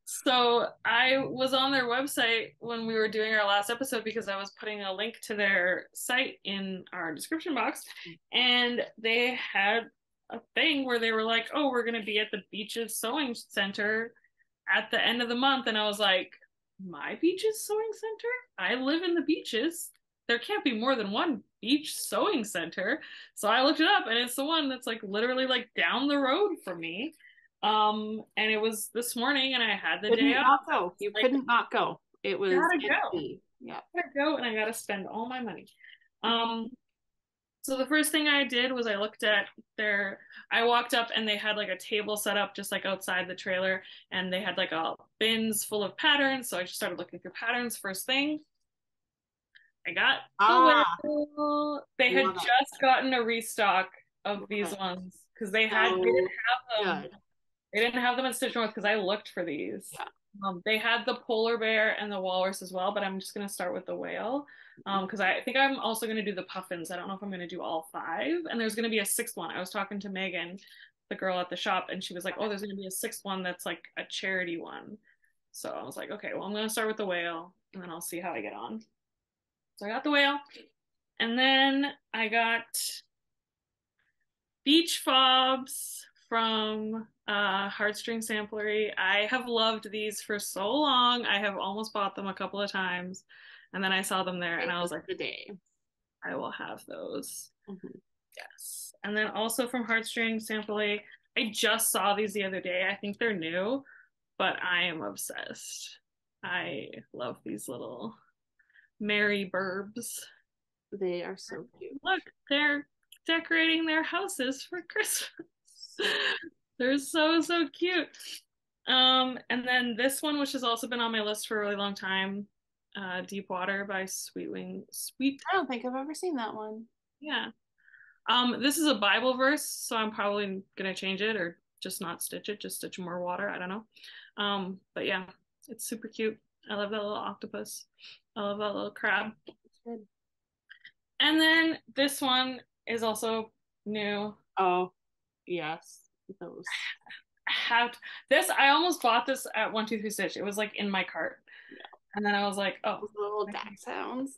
So I was on their website when we were doing our last episode because I was putting a link to their site in our description box and they had a thing where they were like, "Oh, we're going to be at the Beaches Sewing Center at the end of the month." And I was like, "My Beaches Sewing Center? I live in the beaches there can't be more than one beach sewing center. So I looked it up and it's the one that's like literally like down the road from me. Um, and it was this morning and I had the couldn't day off. Go. You like, couldn't not go. It was gotta go. Yeah. Gotta go and I gotta spend all my money. Um so the first thing I did was I looked at their I walked up and they had like a table set up just like outside the trailer and they had like a bins full of patterns. So I just started looking through patterns first thing. I got ah, the They had just gotten a restock of these ones because they had they didn't have them. Good. They didn't have them at Stitch North because I looked for these. Yeah. Um, they had the polar bear and the walrus as well, but I'm just gonna start with the whale because um, I think I'm also gonna do the puffins. I don't know if I'm gonna do all five, and there's gonna be a sixth one. I was talking to Megan, the girl at the shop, and she was like, "Oh, there's gonna be a sixth one that's like a charity one." So I was like, "Okay, well, I'm gonna start with the whale, and then I'll see how I get on." So I got the whale. And then I got beach fobs from uh, Heartstring Samplery. I have loved these for so long. I have almost bought them a couple of times. And then I saw them there and I was like, the day. I will have those. Mm-hmm. Yes. And then also from Heartstring Samplery, I just saw these the other day. I think they're new, but I am obsessed. I love these little Merry Birbs. They are so cute. Look, they're decorating their houses for Christmas. They're so so cute. Um, and then this one, which has also been on my list for a really long time, uh, Deep Water by Sweetwing. Sweet. I don't think I've ever seen that one. Yeah. Um, this is a Bible verse, so I'm probably gonna change it or just not stitch it, just stitch more water. I don't know. Um, but yeah, it's super cute. I love that little octopus. I love that little crab. And then this one is also new. Oh, yes, those. Have this? I almost bought this at One Two Three Stitch. It was like in my cart, yeah. and then I was like, oh, those little dachshunds.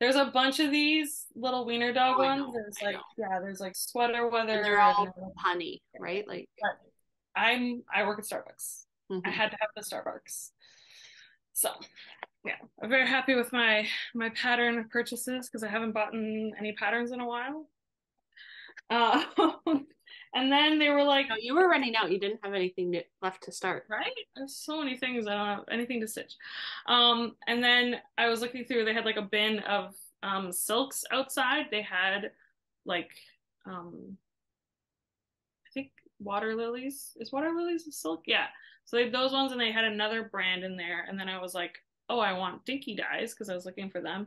There's a bunch of these little wiener dog oh, ones. There's like yeah, there's like sweater weather. And they're all honey, right? Like I'm I work at Starbucks. Mm-hmm. I had to have the Starbucks. So yeah, I'm very happy with my my pattern of purchases because I haven't bought any patterns in a while. Uh, and then they were like, no, "You were running out. You didn't have anything left to start." Right? There's so many things. I don't have anything to stitch. Um, and then I was looking through. They had like a bin of um, silks outside. They had like um, I think water lilies. Is water lilies a silk? Yeah. So they had those ones, and they had another brand in there. And then I was like, oh, I want dinky dyes because I was looking for them,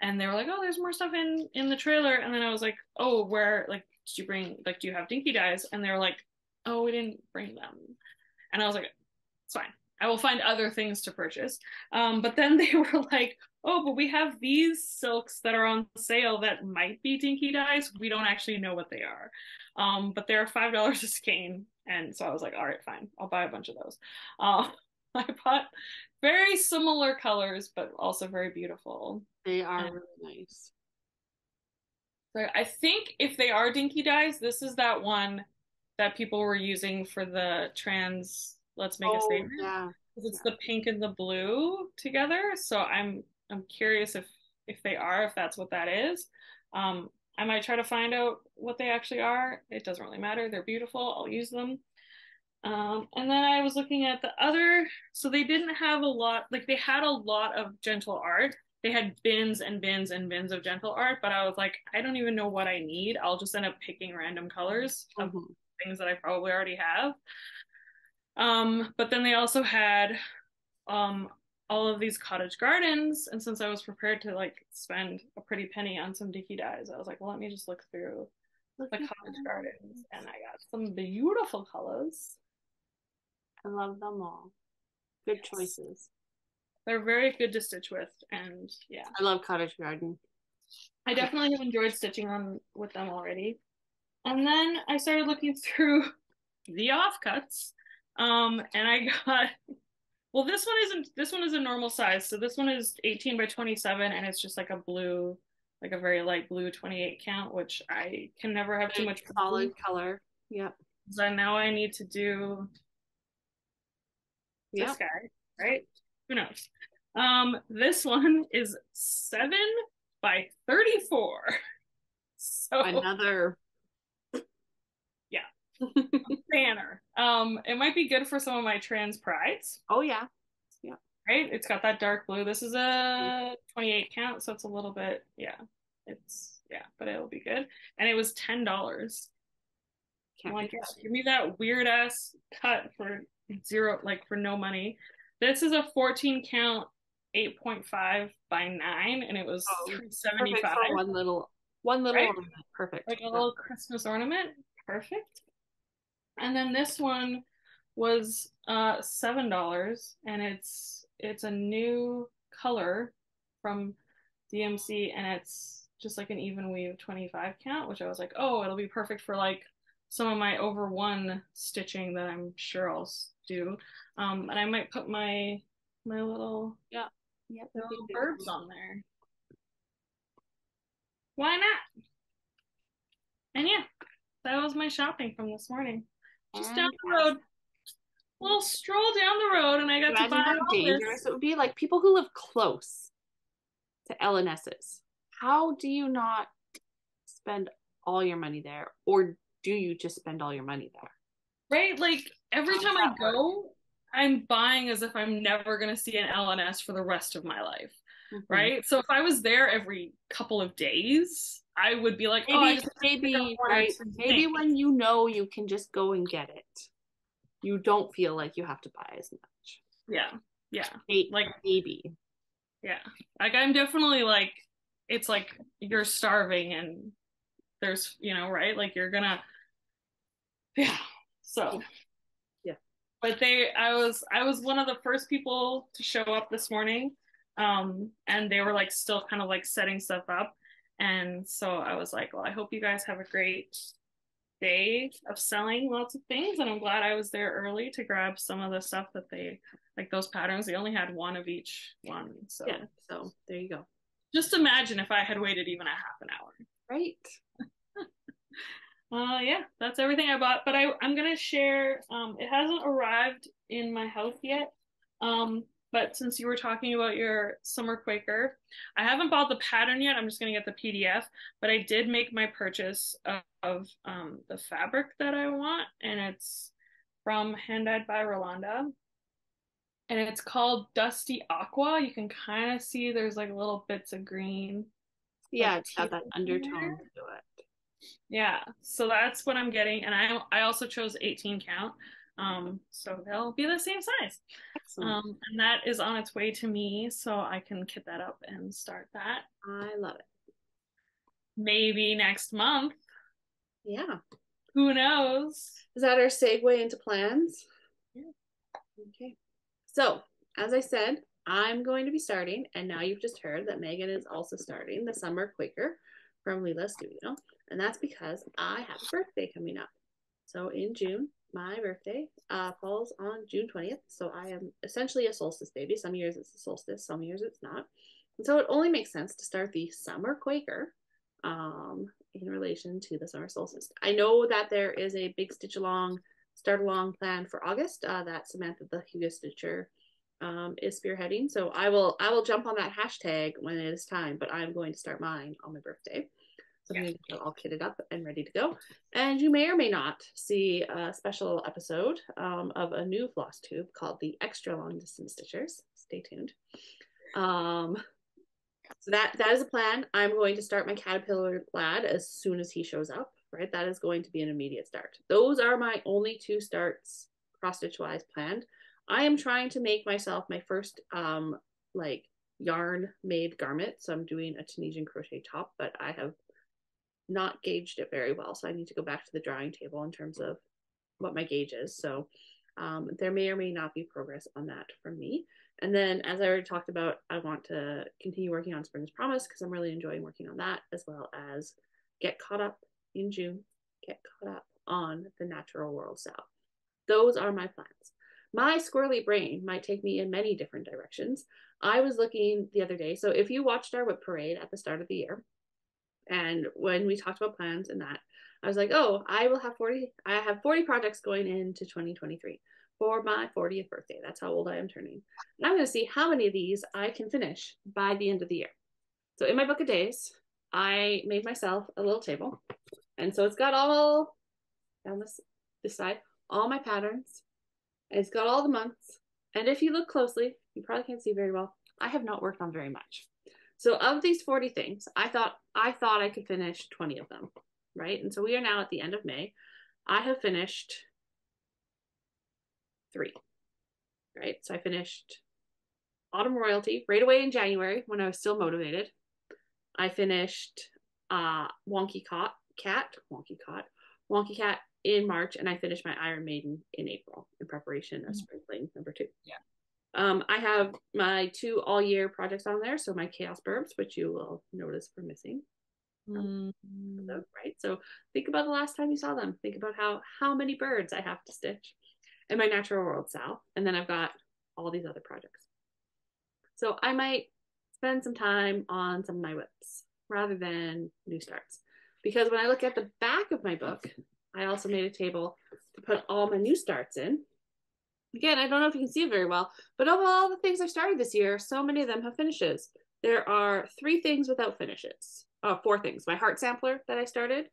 and they were like, oh, there's more stuff in in the trailer. And then I was like, oh, where like did you bring like do you have dinky dyes? And they were like, oh, we didn't bring them. And I was like, it's fine. I will find other things to purchase. Um, but then they were like, oh, but we have these silks that are on sale that might be dinky dyes. We don't actually know what they are. Um, but they're five dollars a skein. And so I was like, all right, fine, I'll buy a bunch of those. Uh, I bought very similar colors, but also very beautiful. They are and really nice. So I think if they are dinky dyes, this is that one that people were using for the trans let's make oh, a statement. Yeah. It's yeah. the pink and the blue together. So I'm I'm curious if if they are, if that's what that is. Um, I might try to find out what they actually are. It doesn't really matter. They're beautiful. I'll use them. Um, and then I was looking at the other, so they didn't have a lot, like they had a lot of gentle art. They had bins and bins and bins of gentle art, but I was like, I don't even know what I need. I'll just end up picking random colors of mm-hmm. things that I probably already have. Um, but then they also had um, all of these cottage gardens, and since I was prepared to like spend a pretty penny on some dinky dyes, I was like, well, let me just look through the cottage gardens, and I got some beautiful colors. I love them all. Good yes. choices. They're very good to stitch with, and yeah. I love cottage garden. I definitely have enjoyed stitching on with them already. And then I started looking through the offcuts um, and I got well, this one isn't this one is a normal size. So this one is 18 by 27 and it's just like a blue, like a very light blue 28 count, which I can never have too much solid blue. color. Yep. So now I need to do yep. this guy, right? Who knows? Um, this one is seven by 34. So another yeah. banner. Um, it might be good for some of my trans prides. Oh yeah, yeah. Right. It's got that dark blue. This is a 28 count, so it's a little bit. Yeah, it's yeah, but it'll be good. And it was ten dollars. Like, yeah, give me that weird ass cut for zero, like for no money. This is a 14 count, 8.5 by nine, and it was oh, 75. One little, one little right? ornament. Perfect. Like a little Christmas ornament. Perfect. And then this one was uh seven dollars and it's it's a new color from DMC and it's just like an even weave 25 count, which I was like, oh, it'll be perfect for like some of my over one stitching that I'm sure I'll do. Um, and I might put my my little yeah yeah little birds on there. Why not? And yeah, that was my shopping from this morning just down the road. Little stroll down the road, and I got Imagine to buy how dangerous this. it would be. Like people who live close to L&S's. How do you not spend all your money there, or do you just spend all your money there? Right, like every time I go? I'm buying as if I'm never going to see an L&S for the rest of my life. Mm-hmm. Right. So if I was there every couple of days, I would be like, maybe, oh, maybe right. Maybe things. when you know you can just go and get it, you don't feel like you have to buy as much. Yeah, yeah, maybe. like maybe. Yeah, like I'm definitely like, it's like you're starving and there's you know right like you're gonna yeah so yeah. But they i was i was one of the first people to show up this morning um and they were like still kind of like setting stuff up. And so i was like well i hope you guys have a great day of selling lots of things and i'm glad i was there early to grab some of the stuff that they like those patterns. They only had one of each one so yeah so there you go. just imagine if i had waited even a half an hour. Right uh yeah that's everything i bought but i i'm gonna share um it hasn't arrived in my house yet. Um but since you were talking about your summer quaker i haven't bought the pattern yet. I'm just going to get the pdf but i did make my purchase of, of um, the fabric that i want and it's from hand dyed by rolanda. And it's called dusty aqua. You can kind of see there's like little bits of green yeah it's got that undertone to it yeah so that's what i'm getting and i i also chose 18 count um so they'll be the same size. Um and that is on its way to me so i can kit that up and start that. I love it. Maybe next month. Yeah. Who knows? Is that our segue into plans? Yeah. Okay. So as i said i'm going to be starting and now you've just heard that megan is also starting the summer quaker from Lila Studio. And that's because I have a birthday coming up. So in June, my birthday uh, falls on June 20th. So I am essentially a solstice baby. Some years it's a solstice, some years it's not. And so it only makes sense to start the summer Quaker um, in relation to the summer solstice. I know that there is a big stitch along, start along plan for August uh, that Samantha the Hugo Stitcher um, is spearheading. So I will I will jump on that hashtag when it is time, but I'm going to start mine on my birthday. So yeah. I'm all kitted up and ready to go. And you may or may not see a special episode um, of a new Flosstube called the Extra Long Distance Stitchers. Stay tuned. Um, so that that is a plan. I'm going to start my caterpillar lad as soon as he shows up. Right, that is going to be an immediate start. Those are my only two starts cross stitch wise planned. I am trying to make myself my first um like yarn made garment. So I'm doing a Tunisian crochet top, but I have not gauged it very well. So I need to go back to the drawing table in terms of what my gauge is. So um, there may or may not be progress on that from me. And then, as I already talked about, I want to continue working on Spring's Promise because I'm really enjoying working on that, as well as get caught up in June, get caught up on the Natural World SAL. Those are my plans. My squirrely brain might take me in many different directions. I was looking the other day. So, if you watched our WIP parade at the start of the year, and when we talked about plans and that, I was like, oh, I will have 40, I have 40 projects going into 2023 for my 40th birthday. That's how old I am turning. And I'm going to see how many of these I can finish by the end of the year. So in my book of days, I made myself a little table. And so it's got all down this, this side, all my patterns. It's got all the months. And if you look closely, you probably can't see very well. I have not worked on very much. So of these 40 things, I thought I thought I could finish 20 of them, right? And so we are now at the end of May. I have finished 3. Right? So I finished Autumn Royalty right away in January when I was still motivated. I finished uh Wonky Cot Cat, Wonky Cot, Wonky Cat in March, and I finished my Iron Maiden in April in preparation of mm-hmm. Spring Fling number two. Yeah. Um, I have my two all year projects on there. So my Chaos Birbs, which you will notice for missing. Mm. right. So think about the last time you saw them. Think about how how many birds I have to stitch, in my Natural World SAL, and then I've got all these other projects. So I might spend some time on some of my WIPs rather than new starts, because when I look at the back of my book, I also made a table to put all my new starts in again, I don't know if you can see it very well, but of all the things I've started this year, so many of them have finishes. There are three things without finishes. Oh, four things. My heart sampler that I started,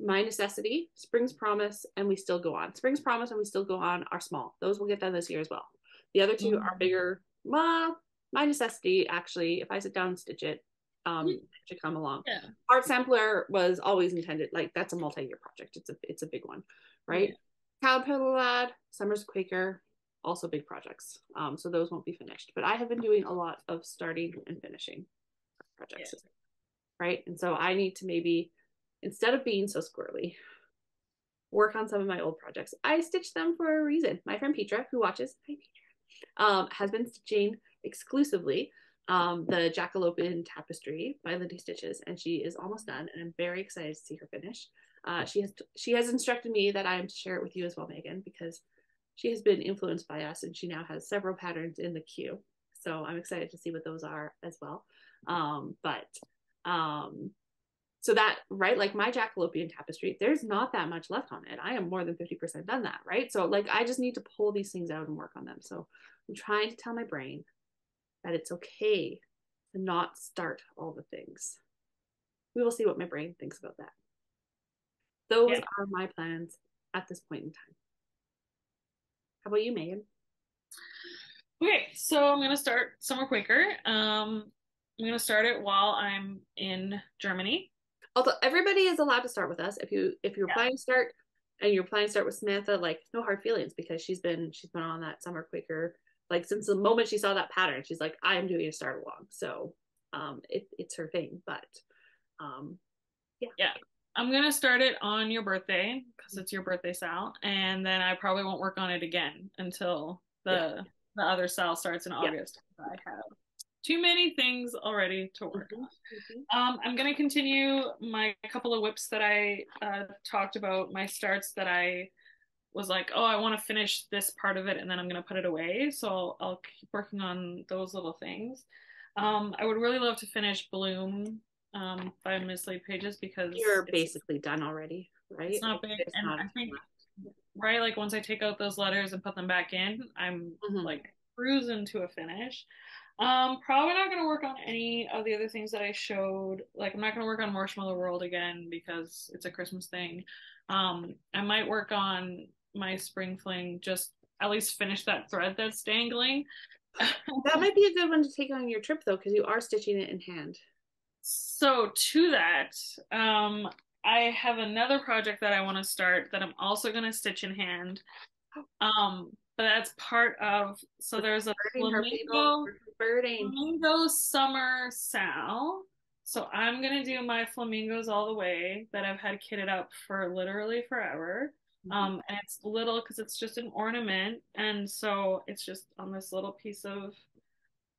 my necessity, Spring's Promise, and we still go on. Spring's Promise and we still go on are small. Those will get done this year as well. The other 2 mm-hmm. are bigger. Well, my necessity actually, if I sit down and stitch it, um to come along. Yeah. Art Sampler was always intended like that's a multi-year project. It's a it's a big one, right? Yeah. Caterpillar Lad, Summers Quaker, also big projects. Um, so those won't be finished. But I have been doing a lot of starting and finishing projects, yeah. right? And so I need to maybe instead of being so squirrely, work on some of my old projects. I stitched them for a reason. My friend Petra, who watches, hi Petra, um, has been stitching exclusively um, the Jackalope in tapestry by Lindy Stitches, and she is almost done, and I'm very excited to see her finish. Uh, she has she has instructed me that I am to share it with you as well, Megan, because she has been influenced by us, and she now has several patterns in the queue. So I'm excited to see what those are as well. Um, but um, so that right, like my Jackalopian tapestry, there's not that much left on it. I am more than 50% done that, right? So like I just need to pull these things out and work on them. So I'm trying to tell my brain that it's okay to not start all the things. We will see what my brain thinks about that. Those yeah. are my plans at this point in time. How about you, Megan? Okay, so I'm gonna start Summer Quaker. Um, I'm gonna start it while I'm in Germany. Although everybody is allowed to start with us. If you if you're yeah. planning to start and you're planning to start with Samantha, like no hard feelings because she's been she's been on that Summer Quaker like since the moment she saw that pattern she's like i am doing a start along so um it, it's her thing but um yeah yeah i'm gonna start it on your birthday because it's your birthday sal and then i probably won't work on it again until the yeah. the other sal starts in august yeah. i have too many things already to work mm-hmm. on. Mm-hmm. Um, I'm going to continue my couple of WIPs that I uh, talked about, my starts that I was like, oh, I want to finish this part of it and then I'm going to put it away. So I'll, I'll keep working on those little things. Um, I would really love to finish Bloom um, by Mislaid Pages because you're basically done already, right? It's not big. It's and not I think, right, like once I take out those letters and put them back in, I'm mm-hmm. like cruising to a finish. Um, probably not gonna work on any of the other things that I showed. Like I'm not gonna work on Marshmallow World again because it's a Christmas thing. Um, I might work on my spring fling just at least finish that thread that's dangling. that might be a good one to take on your trip though, because you are stitching it in hand. So to that, um, I have another project that I want to start that I'm also going to stitch in hand. Um, but that's part of so there's a flamingo, flamingo summer sal. So I'm gonna do my flamingos all the way that I've had kitted up for literally forever. Mm-hmm. Um, and it's little because it's just an ornament, and so it's just on this little piece of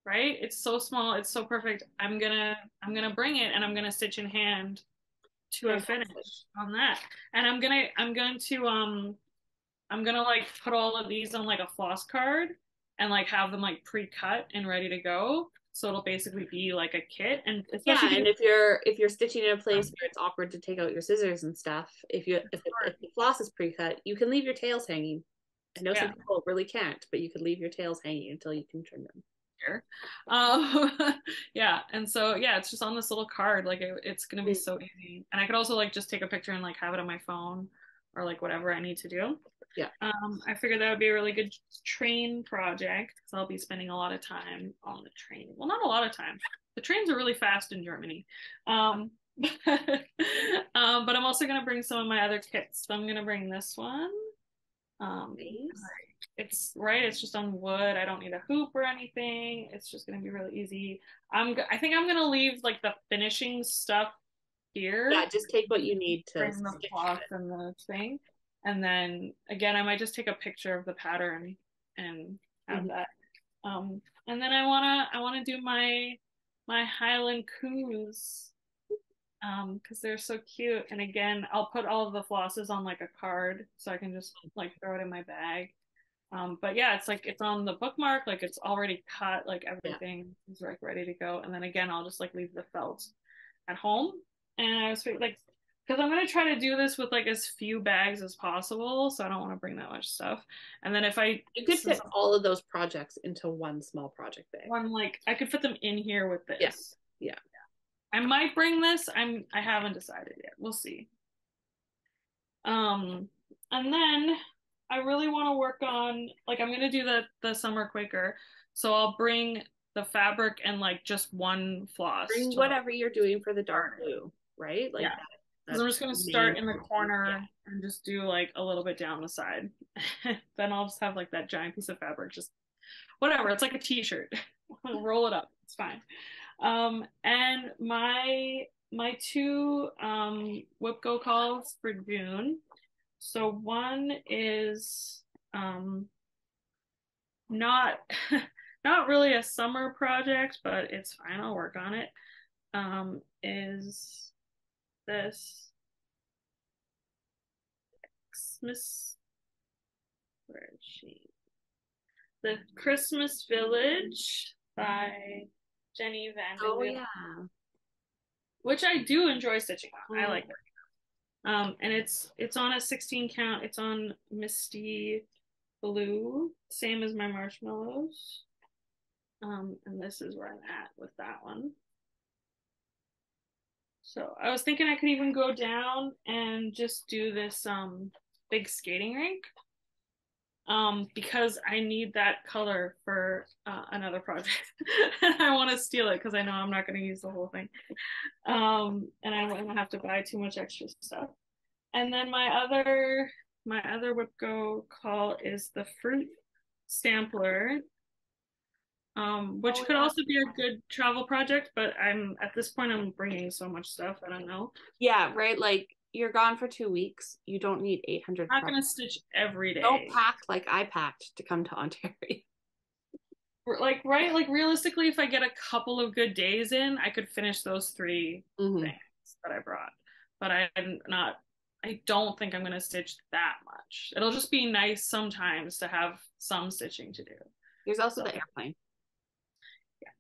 right. It's so small, it's so perfect. I'm gonna I'm gonna bring it and I'm gonna stitch in hand to a finish on that, and I'm gonna I'm going to um I'm gonna like put all of these on like a floss card and like have them like pre-cut and ready to go. So it'll basically be like a kit and yeah and if you're if you're stitching in a place where it's awkward to take out your scissors and stuff if you if, if the floss is pre-cut you can leave your tails hanging. I know yeah. some people really can't but you could leave your tails hanging until you can trim them Um, yeah, and so yeah, it's just on this little card. Like it, it's gonna be mm. so easy, and I could also like just take a picture and like have it on my phone, or like whatever I need to do. Yeah. Um, I figured that would be a really good train project because I'll be spending a lot of time on the train. Well, not a lot of time. The trains are really fast in Germany. Um, um, but I'm also going to bring some of my other kits. So I'm going to bring this one. Um, nice. It's right. It's just on wood. I don't need a hoop or anything. It's just going to be really easy. I'm. I think I'm going to leave like the finishing stuff here. Yeah, just take what you need to bring the cloth and the thing and then again i might just take a picture of the pattern and have mm-hmm. that um and then i want to i want to do my my highland coos um because they're so cute and again i'll put all of the flosses on like a card so i can just like throw it in my bag um but yeah it's like it's on the bookmark like it's already cut like everything yeah. is like ready to go and then again i'll just like leave the felt at home and i was like because I'm gonna try to do this with like as few bags as possible, so I don't want to bring that much stuff. And then if I you could fit all of those projects into one small project bag. One like I could fit them in here with this. Yes. Yeah. yeah. I might bring this. I'm I haven't decided yet. We'll see. Um, and then I really want to work on like I'm gonna do the the summer Quaker, so I'll bring the fabric and like just one floss. Bring whatever you're doing for the dark blue, right? Like Yeah. that- Because I'm just gonna start in the corner Yeah. and just do like a little bit down the side. then I'll just have like that giant piece of fabric, just whatever. It's like a t-shirt. Roll it up. It's fine. Um, and my my two um WIPGO calls for June. So one is um not not really a summer project, but it's fine. I'll work on it. Um, is this Christmas? Where is she? The Christmas Village by Jenny Van. Oh yeah. which I do enjoy stitching on. I Mhm. like working on. Um, and it's it's on a 16 count. It's on Misty Blue, same as my marshmallows. Um, and this is where I'm at with that one. So I was thinking I could even go down and just do this um big skating rink. Um, because I need that color for uh, another project, and I want to steal it because I know I'm not going to use the whole thing. Um, and I wouldn't have to buy too much extra stuff. And then my other my other WIPGO call is the fruit sampler um, which Oh, could yeah. also be a good travel project, but I'm at this point I'm bringing so much stuff. I don't know. Yeah, right. Like you're gone for two weeks. You don't need 800. I'm not gonna stitch every day. Don't pack like I packed to come to Ontario. Like right, like realistically, if I get a couple of good days in, I could finish those three Mhm. things that I brought. But I'm not. I don't think I'm gonna stitch that much. It'll just be nice sometimes to have some stitching to do. There's also So- the airplane. Yeah.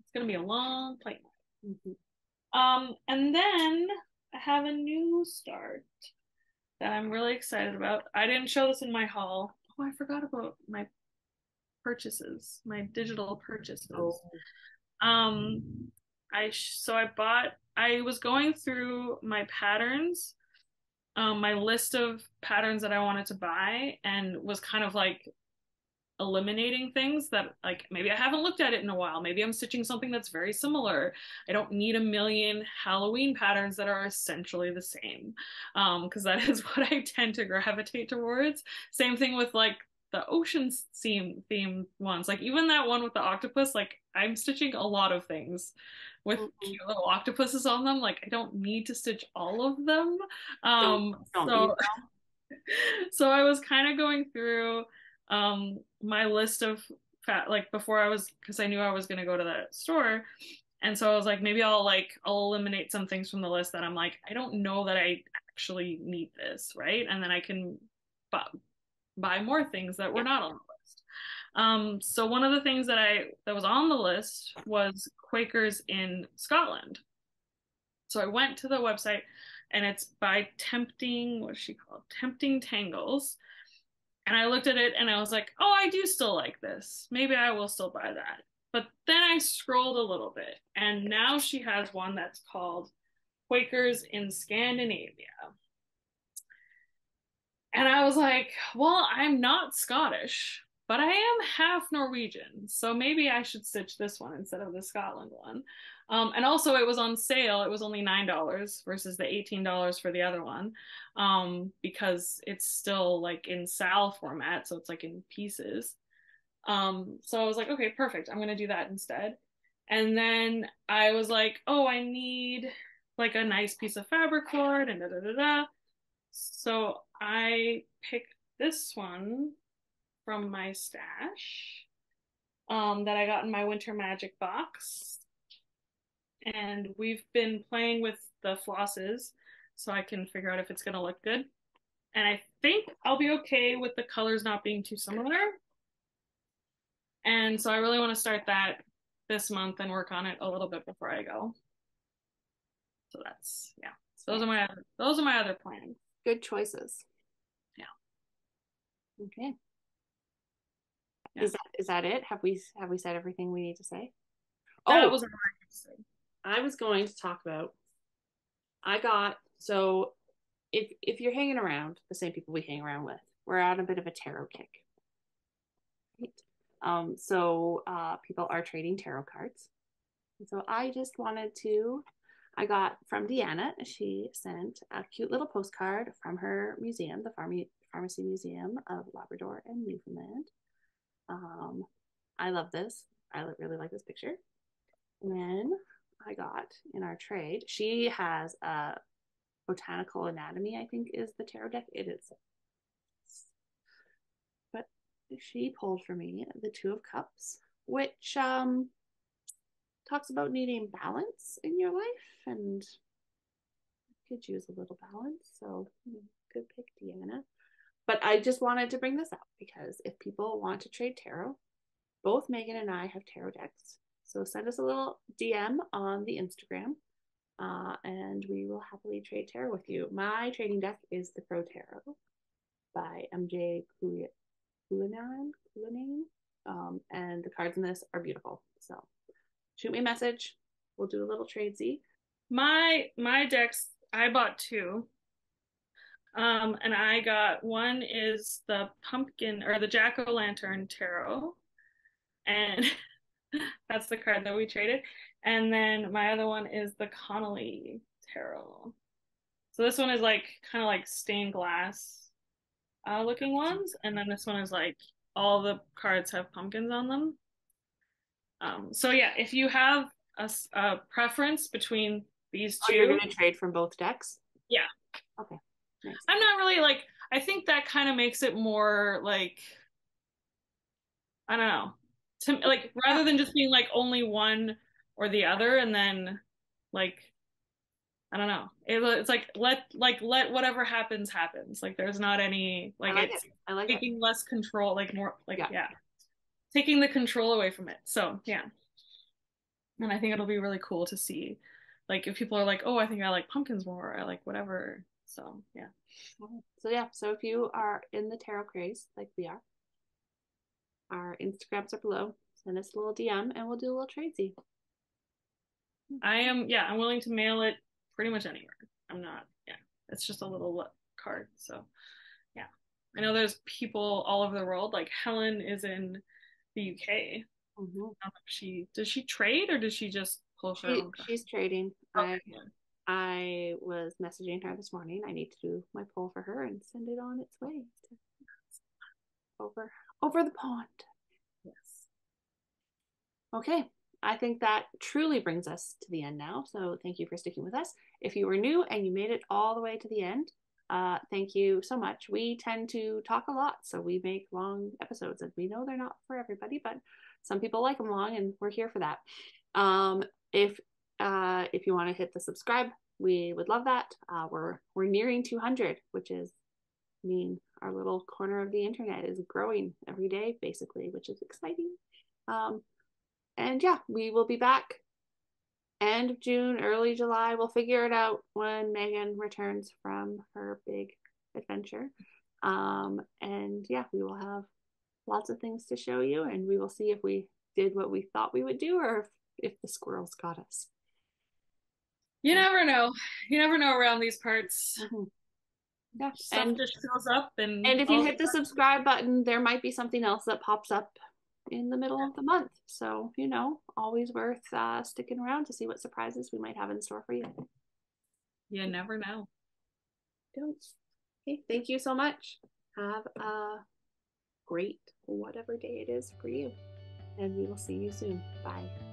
It's gonna be a long plane. Mhm. Um, and then I have a new start that I'm really excited about. I didn't show this in my haul. Oh, I forgot about my purchases, my digital purchases. Oh. Um, I sh- so I bought. I was going through my patterns, um, my list of patterns that I wanted to buy, and was kind of like eliminating things that like maybe I haven't looked at it in a while. Maybe I'm stitching something that's very similar. I don't need a million Halloween patterns that are essentially the same. Um, because that is what I tend to gravitate towards. Same thing with like the ocean theme theme ones. Like even that one with the octopus, like I'm stitching a lot of things with Mhm. cute little octopuses on them. Like I don't need to stitch all of them. Um don't so so I was kind of going through um my list of fat like before I was because I knew I was gonna go to that store. And so I was like, maybe I'll like I'll eliminate some things from the list that I'm like, I don't know that I actually need this, right? And then I can bu- buy more things that were Yeah. not on the list. Um, so one of the things that I that was on the list was Quakers in Scotland. So I went to the website and it's by Tempting, what's she called? Tempting Tangles. And I looked at it and I was like, oh, I do still like this. Maybe I will still buy that. But then I scrolled a little bit and now she has one that's called Quakers in Scandinavia. And I was like, well, I'm not Scottish, but I am half Norwegian. So maybe I should stitch this one instead of the Scotland one. Um, and also, it was on sale. It was only $9 versus the $18 for the other one um, because it's still like in SAL format. So it's like in pieces. Um, so I was like, okay, perfect. I'm going to do that instead. And then I was like, oh, I need like a nice piece of fabric cord and da da da da. So I picked this one from my stash um, that I got in my Winter Magic box. And we've been playing with the flosses so I can figure out if it's going to look good. And I think I'll be okay with the colors not being too similar. And so I really want to start that this month and work on it a little bit before I go. So that's yeah. Those are my other, those are my other plans. Good choices. Yeah. Okay. Yeah. Is that is that it? Have we have we said everything we need to say? That oh, was I was going to talk about. I got so if if you're hanging around the same people we hang around with, we're on a bit of a tarot kick. Right? Um, so uh, people are trading tarot cards. So I just wanted to. I got from Deanna. She sent a cute little postcard from her museum, the Pharm- Pharmacy Museum of Labrador and Newfoundland. Um, I love this. I really like this picture. And then I got in our trade, she has a botanical anatomy, I think is the tarot deck. It is. But she pulled for me the Two of Cups, which um talks about needing balance in your life and could use a little balance. So good pick, Deanna. But I just wanted to bring this up because if people want to trade tarot, both Megan and I have tarot decks. So send us a little DM on the Instagram uh, and we will happily trade tarot with you. My trading deck is the Crow Tarot by MJ Cullinane. Um, and the cards in this are beautiful. So shoot me a message. We'll do a little trade Z. My my decks, I bought two. Um, and I got one is the pumpkin or the jack o' lantern tarot, and that's the card that we traded. And then my other one is the Connolly tarot. So this one is like kind of like stained glass uh, looking ones, and then this one is like all the cards have pumpkins on them. Um, so yeah, if you have a, a preference between these two, oh, you're gonna trade from both decks. Yeah. Okay. Nice. I'm not really like. I think that kind of makes it more like. I don't know. To like rather than just being like only one or the other, and then like I don't know. It, it's like let like let whatever happens happens. Like there's not any like, I like it's it. I like taking it. less control, like more like Yeah. yeah. taking the control away from it. So yeah, and I think it'll be really cool to see, like if people are like, oh, I think I like pumpkins more, I like whatever. So yeah. So yeah, so if you are in the tarot craze like we are, our Instagrams are below. Send us a little DM and we'll do a little tradesy. I am yeah, I'm willing to mail it pretty much anywhere. I'm not yeah. It's just a little card. So yeah. I know there's people all over the world. Like Helen is in the UK. Mm-hmm. she does she trade or does she just pull her She, she's trading. Okay, I. I was messaging her this morning. I need to do my poll for her and send it on its way over over the pond. Yes. Okay, I think that truly brings us to the end now. So thank you for sticking with us. If you were new and you made it all the way to the end, uh, thank you so much. We tend to talk a lot, so we make long episodes, and we know they're not for everybody, but some people like them long, and we're here for that. Um, if uh, if you want to hit the subscribe, we would love that. Uh, we're we're nearing 200, which is mean our little corner of the internet is growing every day, basically, which is exciting. Um, and yeah, we will be back end of June, early July. We'll figure it out when Megan returns from her big adventure. Um, and yeah, we will have lots of things to show you, and we will see if we did what we thought we would do or if, if the squirrels got us. You never know. You never know around these parts. Mm-hmm. Yeah, Stuff and just shows up and and if you hit the subscribe button, there might be something else that pops up in the middle of the month. So you know, always worth uh, sticking around to see what surprises we might have in store for you. you never know. Don't. Okay, thank you so much. Have a great whatever day it is for you, and we will see you soon. Bye.